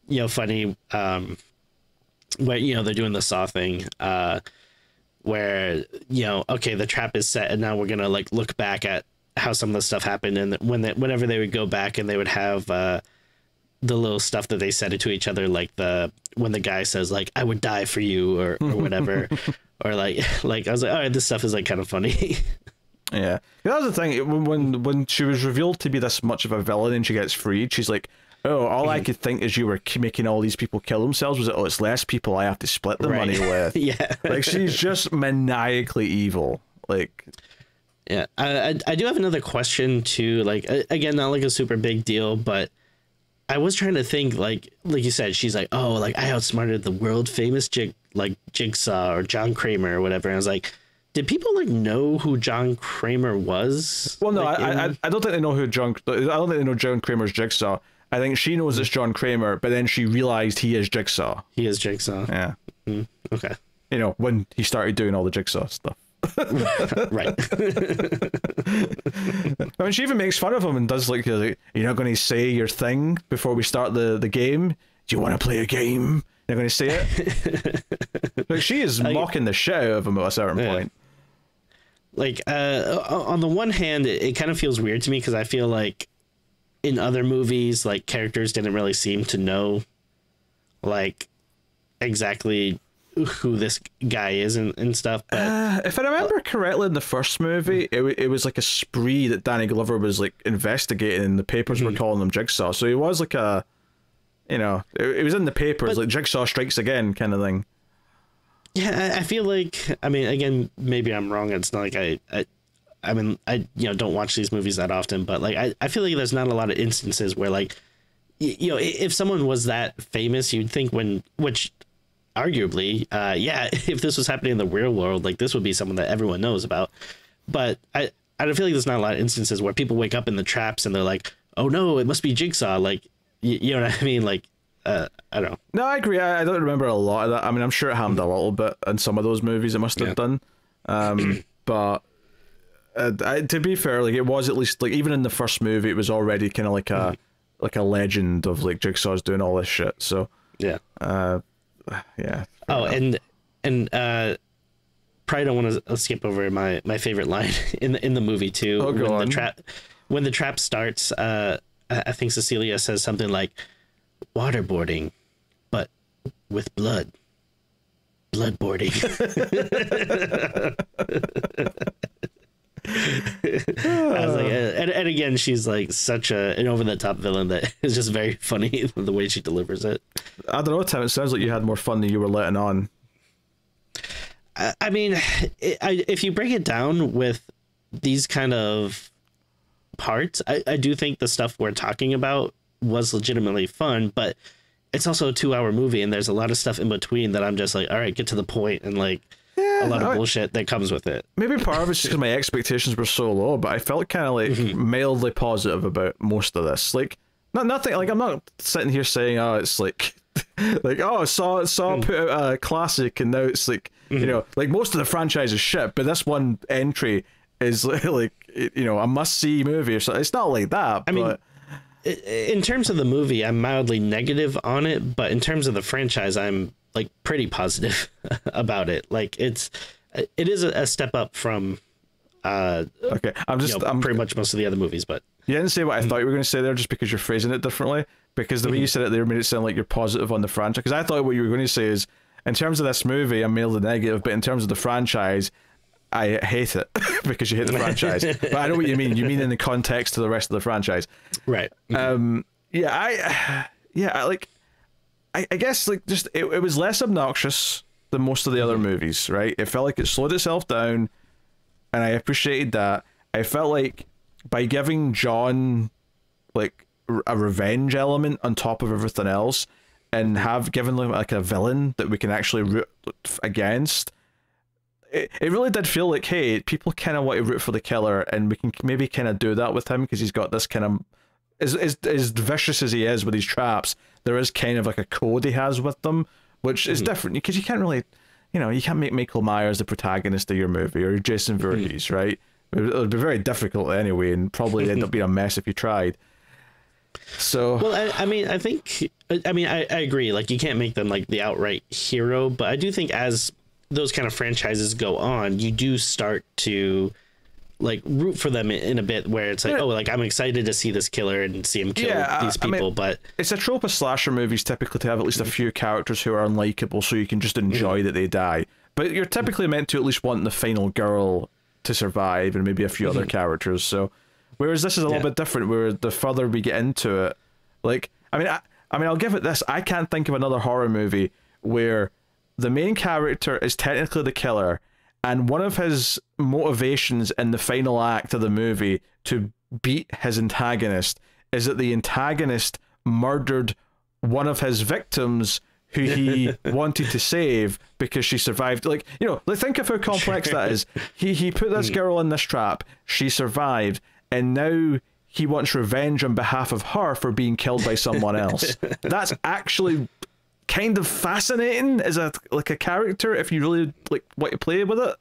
you know funny um, where you know they're doing the saw thing. Uh, where you know okay the trap is set and now we're gonna like look back at how some of the stuff happened and when they, whenever they would go back and they would have uh the little stuff that they said it to each other like the when the guy says like i would die for you or, or whatever (laughs) or like (laughs) like I was like, all right, this stuff is like kind of funny. Yeah, that was the thing. When when she was revealed to be this much of a villain and she gets freed, she's like, "Oh, all I mm-hmm. could think is you were making all these people kill themselves. Was it? Oh, it's less people I have to split the Right. money with." (laughs) yeah, like she's just maniacally evil. Like, yeah. I, I I do have another question too. Like again, not like a super big deal, but I was trying to think like like you said, she's like, oh, like I outsmarted the world famous jig like Jigsaw or John Kramer or whatever. And I was like. Did people like know who John Kramer was? well, no, like, I, I in- I don't think they know who John. I don't think they know John Kramer's Jigsaw. I think she knows it's John Kramer, but then she realized he is Jigsaw. he is Jigsaw. Yeah, mm, Okay, you know when he started doing all the Jigsaw stuff. (laughs) right. (laughs) I mean, she even makes fun of him and does like, "You're not going to say your thing before we start the the game. Do you want to play a game? You're going to say it." (laughs) like she is mocking the shit out of him at a certain Yeah. point. Like uh on the one hand it, it kind of feels weird to me because i feel like in other movies like characters didn't really seem to know like exactly who this guy is and, and stuff but Uh, if I remember correctly, in the first movie, it it was like a spree that Danny Glover was like investigating, and the papers were calling him Jigsaw. So he was like a, you know, it, it was in the papers But- like Jigsaw strikes again kind of thing. Yeah I, feel like i mean again maybe i'm wrong it's not like i i I mean, I you know don't watch these movies that often, but like I, I feel like there's not a lot of instances where like y- you know if someone was that famous, you'd think when which arguably, uh, yeah, (laughs) if this was happening in the real world, like this would be someone that everyone knows about. But I I don't feel like there's not a lot of instances where people wake up in the traps and they're like, oh no, it must be Jigsaw. Like you, you know what I mean? Like uh, I don't know. No, I agree. I, I don't remember a lot of that. I mean, I'm sure it happened a little bit in some of those movies. It must have Yeah. done. Um, (clears throat) but uh, I, to be fair, like it was at least like even in the first movie, it was already kind of like a like a legend of like Jigsaw's doing all this shit. So Yeah. uh, (sighs) yeah. Oh, and and uh, probably don't want to skip over my my favorite line (laughs) in the in the movie too. Oh, go when on. the trap when the trap starts, uh, I think Cecilia says something like waterboarding, but with blood. Bloodboarding. (laughs) I was like, and, and again, she's like such a an over the top villain that (laughs) is just very funny (laughs) the way she delivers it. I don't know, Tim. It sounds like you had more fun than you were letting on. I I mean, it, I, if you break it down with these kind of parts, I, I do think the stuff we're talking about was legitimately fun, but it's also a two hour movie and there's a lot of stuff in between that I'm just like, all right, get to the point and like a lot of bullshit that comes with it. Maybe part of it's (laughs) just because my expectations were so low, but I felt kind of like mm-hmm. mildly positive about most of this. Like, not nothing. Like, I'm not sitting here saying, "Oh, it's like, (laughs) like, oh, Saw Saw put out a classic, and now it's like, you mm-hmm. know, like most of the franchise is shit, but this one entry is (laughs) like, you know, a must see movie or something. It's not like that. I mean, but, in terms of the movie, I'm mildly negative on it, but in terms of the franchise, I'm like pretty positive (laughs) about it. Like it's it is a, step up from uh okay, I'm you just, know, I'm pretty much most of the other movies, but You didn't say what I thought you were going to say there just because you're phrasing it differently. Because the way you said it there made it sound like you're positive on the franchise. Because I thought what you were going to say is, in terms of this movie, I'm mildly negative, but in terms of the franchise, I hate it (laughs) because you hate the franchise. but I know what you mean. You mean in the context of the rest of the franchise. right. Um, yeah, I, yeah, I like, I, I guess like just it, it was less obnoxious than most of the other movies, right? It felt like it slowed itself down, and I appreciated that. I felt like by giving John like a revenge element on top of everything else, and have given him like a villain that we can actually root against. It, it really did feel like, hey, people kind of want to root for the killer, and we can maybe kind of do that with him because he's got this kind of as, as as vicious as he is with these traps, there is kind of like a code he has with them, which is mm-hmm. different because you can't really, you know, you can't make Michael Myers the protagonist of your movie or Jason mm-hmm. Voorhees, right? It would, it would be very difficult anyway, and probably end up (laughs) being a mess if you tried. So Well, I, I mean, I think, I mean, I, I agree. Like, you can't make them like the outright hero, but I do think as those kind of franchises go on, you do start to like root for them in a bit where it's like, Yeah. oh, like I'm excited to see this killer and see him kill Yeah, these I mean- people, but it's a trope of slasher movies typically to have at least a mm-hmm. few characters who are unlikable so you can just enjoy mm-hmm. that they die. but you're mm-hmm. typically meant to at least want the final girl to survive and maybe a few other characters. So, whereas this is a little bit different, where the further we get into it, like I mean, I, I mean, I'll give it this: I can't think of another horror movie where the main character is technically the killer, and one of his motivations in the final act of the movie to beat his antagonist is that the antagonist murdered one of his victims who he (laughs) wanted to save because she survived. Like you know like think of how complex that is. He he put this hmm. girl in this trap. She survived and now he wants revenge on behalf of her for being killed by someone else. (laughs) That's actually kind of fascinating as a like a character if you really like want to play with it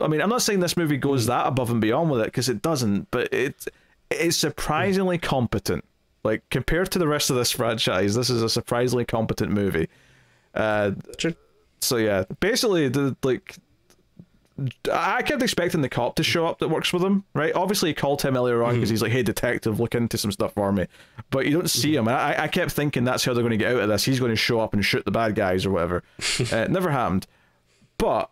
I mean, I'm not saying this movie goes that above and beyond with it because it doesn't, but it it's surprisingly competent. Like compared to the rest of this franchise, this is a surprisingly competent movie. Uh, so yeah, basically, the like, I kept expecting the cop to show up that works with him, right? Obviously, he called him earlier on because he's like, "Hey, detective, look into some stuff for me," but you don't see him. And I, I kept thinking that's how they're going to get out of this. He's going to show up and shoot the bad guys or whatever. (laughs) uh, it never happened, but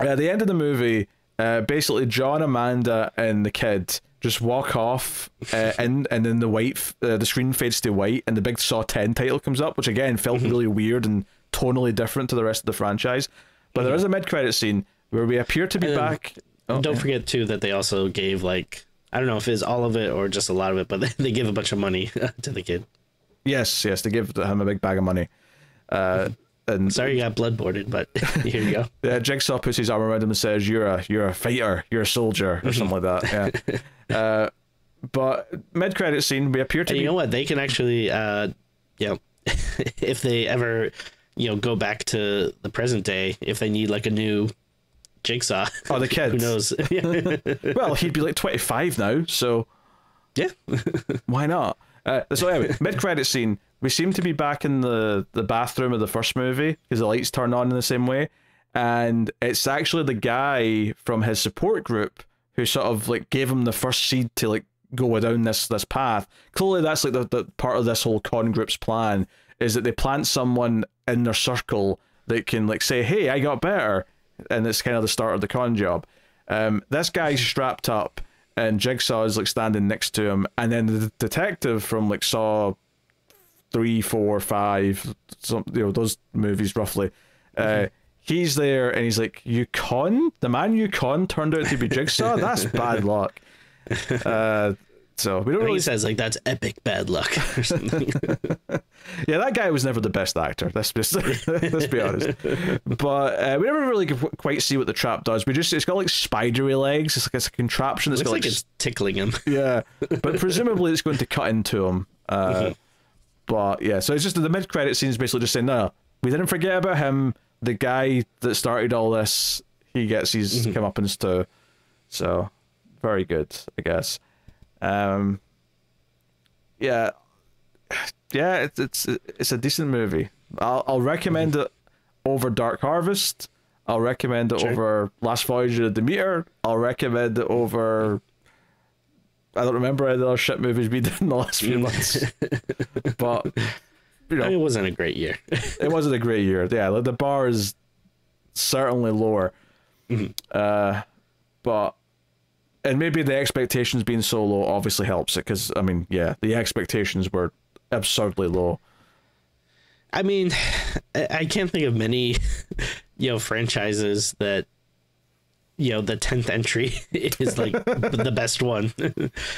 at the end of the movie, uh, basically John, Amanda, and the kid just walk off, uh, and and then the white, uh, the screen fades to white, and the big Saw Ten title comes up, which again felt really weird and tonally different to the rest of the franchise. But there is a mid credit scene where we appear to be And back. Oh, Don't yeah. forget too that they also gave like I don't know if it's all of it or just a lot of it, but (laughs) they, they give a bunch of money to the kid. Yes, yes, they give him a big bag of money. Uh, and Sorry you got bloodboarded, but (laughs) here you go. (laughs) Yeah, Jigsaw puts his arm around him and says, "You're a you're a fighter, you're a soldier," or something like that. Yeah. uh, but mid credit scene, we appear to And be you know what? They can actually, uh, you know, if they ever, you know, go back to the present day, if they need like a new jigsaw, Oh, the kid. (laughs) who knows? (laughs) well, he'd be like 25 now, so yeah. (laughs) why not? Uh, so anyway, mid credit scene, we seem to be back in the the bathroom of the first movie because the lights turn on in the same way, and it's actually the guy from his support group who sort of like gave him the first seed to like go down this this path. Clearly, that's like the, the part of this whole con group's plan is that they plant someone in their circle that can like say, "Hey, I got better," and it's kind of the start of the con job. Um, this guy's strapped up, and Jigsaw is like standing next to him, and then the detective from like Saw three, four, five, some you know those movies roughly. Uh, he's there, and he's like, "You con the man you con turned out to be Jigsaw. That's bad luck." (laughs) Uh, so we don't really he says like that's epic bad luck or (laughs) something. (laughs) Yeah, that guy was never the best actor. Let's just (laughs) let's be honest. But uh, we never really quite see what the trap does. We just it's got like spidery legs. It's like it's a contraption. It's Looks got like like, it's tickling him. yeah, but presumably it's going to cut into him. Uh, but yeah, so it's just the mid credit scene is basically just saying, no, we didn't forget about him. The guy that started all this, he gets his comeuppance too. So very good, I guess. Um, yeah, yeah, it's it's it's a decent movie. I'll I'll recommend it over Dark Harvest. I'll recommend it Sure. over Last Voyage of the Demeter. I'll recommend it over. I don't remember any other shit movies we did in the last few months, (laughs) but you know I mean, it wasn't a great year. it wasn't a great year. Yeah, like, the bar is certainly lower. Uh, but and maybe the expectations being so low obviously helps it because I mean, yeah, the expectations were absurdly low. I mean, (sighs) I can't think of many, (laughs) you know, franchises that, you know, the tenth entry (laughs) is like (laughs) the best one.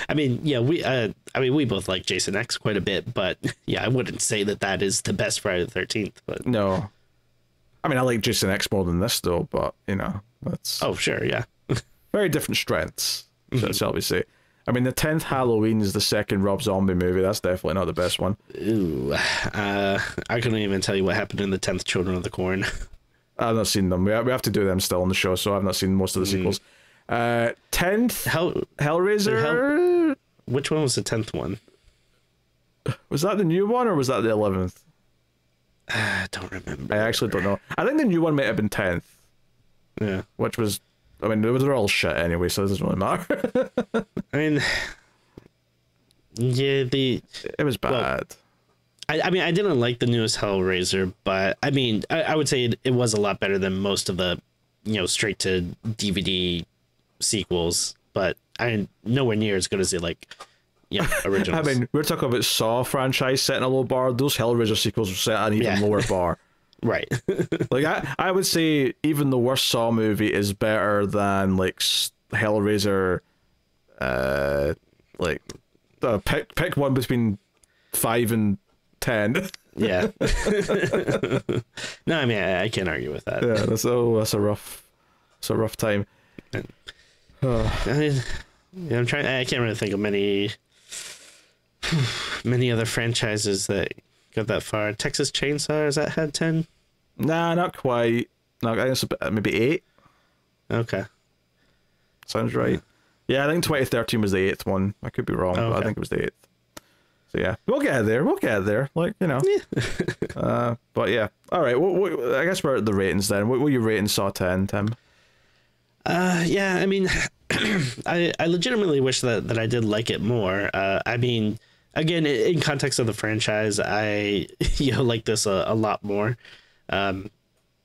I mean, yeah, we, uh, I mean, we both like Jason X quite a bit, but yeah, I wouldn't say that that is the best Friday the Thirteenth. But No, I mean I like Jason X more than this though, but you know that's oh, sure, yeah, very different strengths. So shall we say? I mean, the tenth Halloween is the second Rob Zombie movie. That's definitely not the best one. ooh, uh, I couldn't even tell you what happened in the tenth Children of the Corn. (laughs) I've not seen them. We have, we have to do them still on the show, so I've not seen most of the sequels. Uh, tenth How? Hellraiser. Which one was the tenth one? (sighs) Was that the new one or was that the eleventh? (sighs) I don't remember. I actually don't know. I think the new one might have been tenth, Yeah, which was. I mean, they're all shit anyway, so it doesn't really matter. (laughs) I mean, yeah, the it was bad. I, I mean, I didn't like the newest Hellraiser, but I mean, I, I would say it, it was a lot better than most of the, you know, straight to DVD sequels. But I nowhere near as good as the like, you know, (laughs) original. I mean, we're talking about Saw franchise setting a low bar. Those Hellraiser sequels were set an even Yeah. lower bar. Right? (laughs) Like I, I would say even the worst Saw movie is better than like Hellraiser. Uh, like, uh, pick pick one between five and ten. (laughs) yeah. (laughs) no, I mean, I, I can't argue with that. yeah, that's oh, that's a rough, that's a rough time. (sighs) I mean, yeah, I'm trying. I can't really think of many, (sighs) many other franchises that got that far. Texas Chainsaw is that had ten? Nah, not quite. No, I guess maybe eight. Okay. Sounds right. Yeah, I think 2013 was the eighth one. I could be wrong, but I think it was the eighth. So yeah, we'll get there. We'll get there. Like you know. (laughs) uh, but yeah. All right. What, what, I guess we're at the ratings then. What were you rating Saw 10, Tim? Uh, yeah. I mean, (clears throat) I I legitimately wish that that I did like it more. Uh, I mean, again, in context of the franchise, I (laughs) you know like this a, a lot more. Um,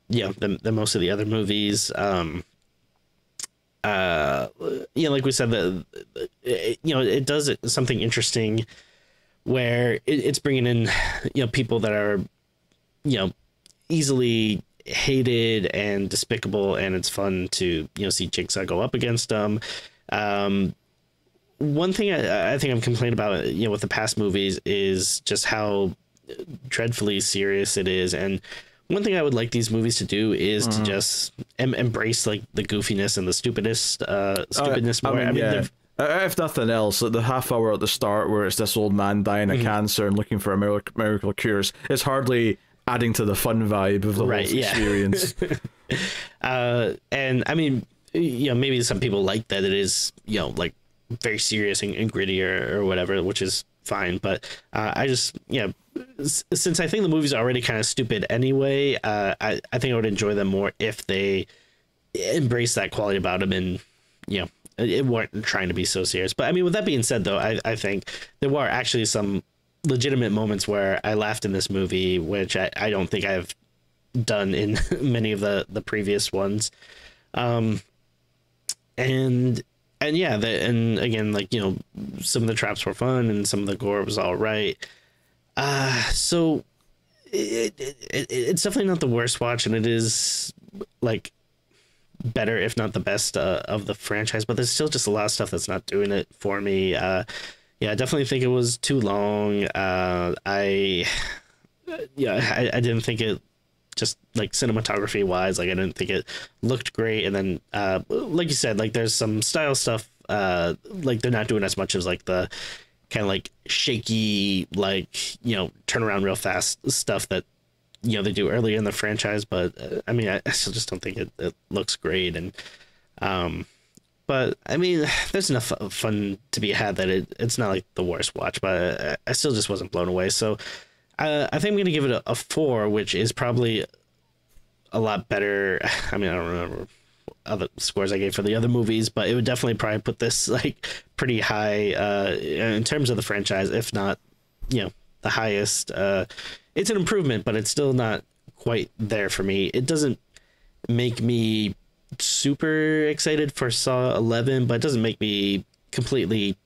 than, than most of the other movies. Um, uh, you know, like we said, the, it, you know, it does something interesting where it, it's bringing in, you know, people that are, you know, easily hated and despicable, and it's fun to you know see Jigsaw go up against them. Um, one thing I, I think I'm complaining about, you know, with the past movies is just how dreadfully serious it is, and one thing I would like these movies to do is to just em- embrace like the goofiness and the stupidest uh, stupidness more. I mean, yeah. they've- Uh, If nothing else, the half hour at the start where it's this old man dying Mm-hmm. of cancer and looking for a miracle, miracle cures, it's hardly adding to the fun vibe of the Right, whole yeah. experience. (laughs) uh, and I mean, you know, maybe some people like that it is, you know, like very serious and, and gritty or, or whatever, which is fine. But uh, I just, s- since I think the movie's already kind of stupid anyway, uh, I, I think I would enjoy them more if they embrace that quality about them and, you know, it weren't trying to be so serious. But I mean, with that being said, though, I, I think there were actually some legitimate moments where I laughed in this movie, which I, I don't think I've done in (laughs) many of the the previous ones um and and yeah the, and again like you know some of the traps were fun and some of the gore was all right. Uh so it, it, it it's definitely not the worst watch and it is like better if not the best uh, of the franchise but there's still just a lot of stuff that's not doing it for me. Uh yeah i definitely think it was too long. Uh i (sighs) yeah I, I didn't think it just like cinematography wise like i didn't think it looked great. And then uh like you said like there's some style stuff uh like they're not doing as much as like the kind of like shaky like you know turn around real fast stuff that you know they do earlier in the franchise. But uh, i mean I, I still just don't think it, it looks great. And um but I mean, (sighs) there's enough fun to be had that it, it's not like the worst watch, but I, I still just wasn't blown away. So uh, I think I'm going to give it a, a four, which is probably a lot better. (laughs) I mean, I don't remember other scores I gave for the other movies, but it would definitely probably put this (laughs) like pretty high uh, in terms of the franchise, if not, you know, the highest. Uh, it's an improvement, but it's still not quite there for me. It doesn't make me super excited for Saw 11, but it doesn't make me completely,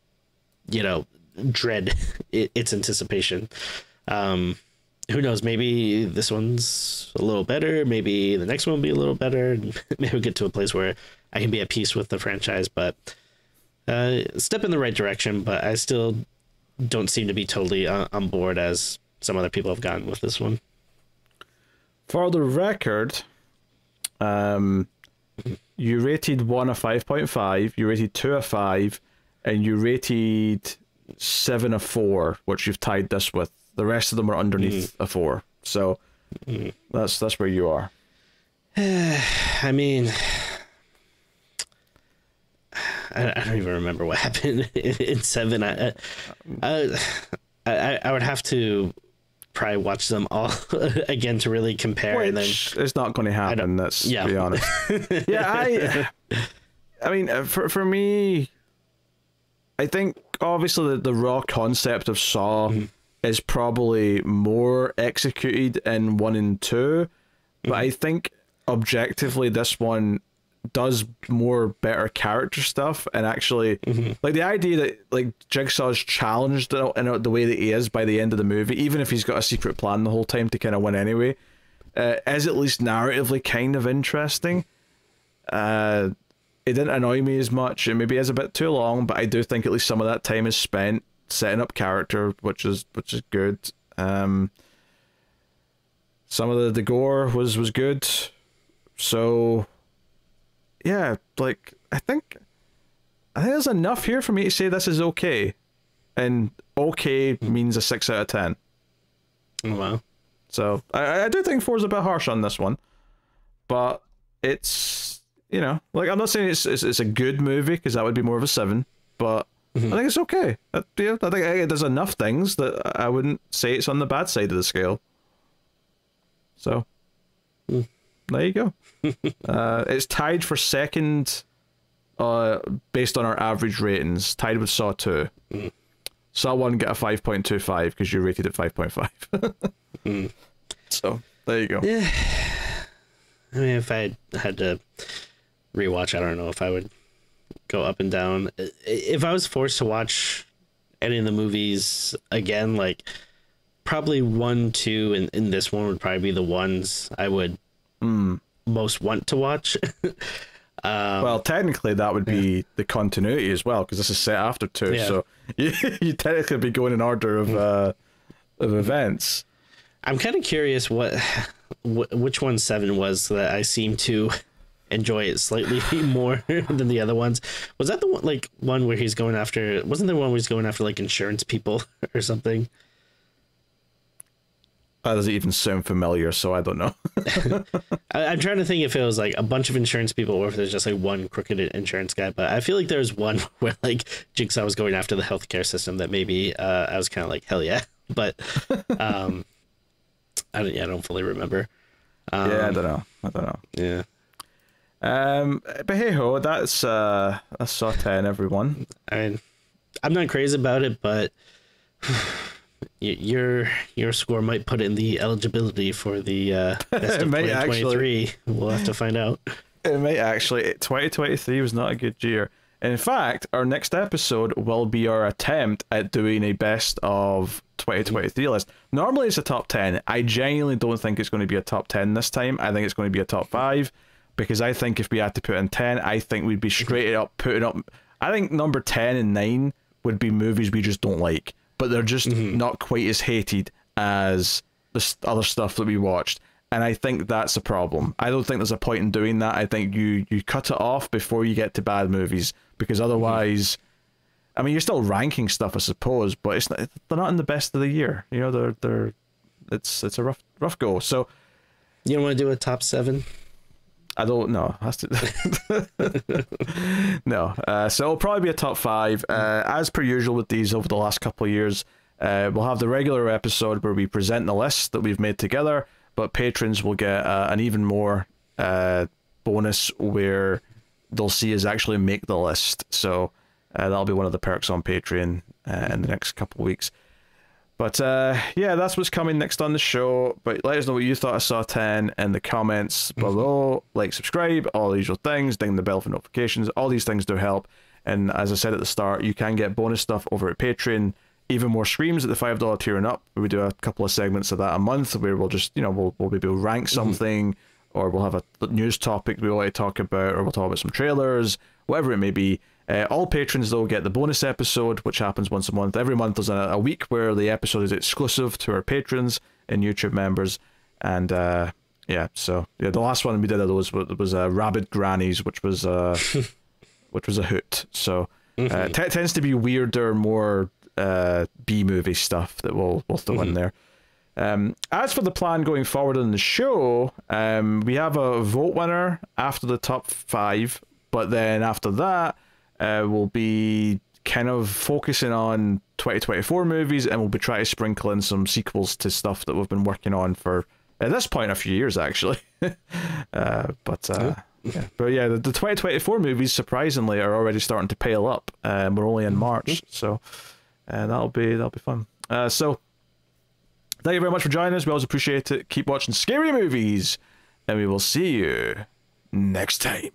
you know, dread (laughs) it, its anticipation. Um, who knows? Maybe this one's a little better. Maybe the next one will be a little better. (laughs) Maybe we'll get to a place where I can be at peace with the franchise. But uh, step in the right direction. But I still don't seem to be totally on, on board as some other people have gotten with this one. For the record, um, you rated one a 5.5, you rated two a 5, and you rated seven a 4, which you've tied this with. The rest of them are underneath mm. a 4. So mm. that's that's where you are. (sighs) I mean, (sighs) I, I don't even remember what (laughs) happened in, seven. I, I, I, I would have to probably watch them all (laughs) again to really compare. and then, Which is not going to happen, let's yeah. be honest. (laughs) yeah, I I mean, uh, for, for me, I think obviously the, the raw concept of Saw mm. Is probably more executed in one and two, but I think objectively this one does more better character stuff and actually like the idea that like Jigsaw's challenged in, in the way that he is by the end of the movie, even if he's got a secret plan the whole time to kind of win anyway, uh, is at least narratively kind of interesting. Uh, it didn't annoy me as much. It maybe is a bit too long, but I do think at least some of that time is spent setting up character, which is which is good. Um, some of the, the gore was was good, so yeah, like I think I think there's enough here for me to say this is okay, and okay means a six out of ten. Oh, wow. So I, I do think four is a bit harsh on this one, but it's you know like I'm not saying it's it's, it's a good movie because that would be more of a seven, but I think it's okay. Uh, yeah, I think there's enough things that I wouldn't say it's on the bad side of the scale. So there you go. (laughs) uh, it's tied for second, uh, based on our average ratings. Tied with Saw two. Saw one get a five point two five because you rated it five point five. (laughs) So there you go. Yeah. I mean, if I had to rewatch, I don't know if I would go up and down. If I was forced to watch any of the movies again, like probably one, two, and, and this one would probably be the ones I would hmm. most want to watch. (laughs) Um, well, technically that would be the continuity as well because this is set after two. Yeah. So (laughs) you you technically be going in order of mm. uh, of events. I'm kind of curious what, wh- which one seven was that I seem to enjoy it slightly (laughs) more than the other ones. Was that the one like one where he's going after? Wasn't there one where he's going after like insurance people (laughs) or something? That doesn't even sound familiar, so I don't know. (laughs) I, I'm trying to think if it was like a bunch of insurance people or if there's just like one crooked insurance guy. But I feel like there was one where like Jigsaw was going after the healthcare system that maybe uh, I was kind of like hell yeah, but um, I don't yeah I don't fully remember. Um, yeah, I don't know. I don't know. yeah. Um, but hey ho, that's uh, that's ten, everyone. I mean, I'm not crazy about it, but (sighs) your your score might put in the eligibility for the uh, (laughs) best of might 2023. We'll have to find out. It might actually. 2023 was not a good year. In fact, our next episode will be our attempt at doing a best of 2023 list. Normally it's a top 10. I genuinely don't think it's going to be a top 10 this time. I think it's going to be a top 5 because I think if we had to put in 10, I think we'd be mhm. straight up putting up. I think number 10 and 9 would be movies we just don't like, but they're just mhm. not quite as hated as the other stuff that we watched. And I think that's a problem. I don't think there's a point in doing that. I think you you cut it off before you get to bad movies because mhm. otherwise, I mean, you're still ranking stuff, I suppose, but it's not, they're not in the best of the year. You know, they're they're it's it's a rough rough go. So You don't want to do a top seven? I don't know. (laughs) No. Uh, so it'll probably be a top five. Uh, as per usual with these over the last couple of years, uh, we'll have the regular episode where we present the list that we've made together, but patrons will get uh, an even more uh, bonus where they'll see us actually make the list. So uh, that'll be one of the perks on Patreon in the next couple of weeks. But uh, yeah, that's what's coming next on the show. But let us know what you thought of Saw 10 in the comments below. Like, subscribe, all the usual things, ding the bell for notifications. All these things do help. And as I said at the start, you can get bonus stuff over at Patreon. Even more streams at the five dollar tier and up. We do a couple of segments of that a month where we'll just, you know, we'll we'll maybe rank something, or we'll have a news topic we want to talk about, or we'll talk about some trailers, whatever it may be. Uh, all patrons though get the bonus episode, which happens once a month. Every month there's a, a week where the episode is exclusive to our patrons and YouTube members, and uh, yeah, so yeah, the last one we did of those was, was uh, Rabid Grannies, which was uh, (laughs) which was a hoot. So uh, t- tends to be weirder, more uh, B movie stuff that we'll we'll throw in there. Um, as for the plan going forward on the show, um, we have a vote winner after the top five, but then after that, uh, we'll be kind of focusing on 2024 movies and we'll be trying to sprinkle in some sequels to stuff that we've been working on for at this point a few years actually. (laughs) uh, but uh, yeah, but yeah, the, the 2024 movies surprisingly are already starting to pale up. Um, we're only in March, so uh, that'll be that'll be fun. Uh, so Thank you very much for joining us. We always appreciate it. Keep watching scary movies, and we will see you next time.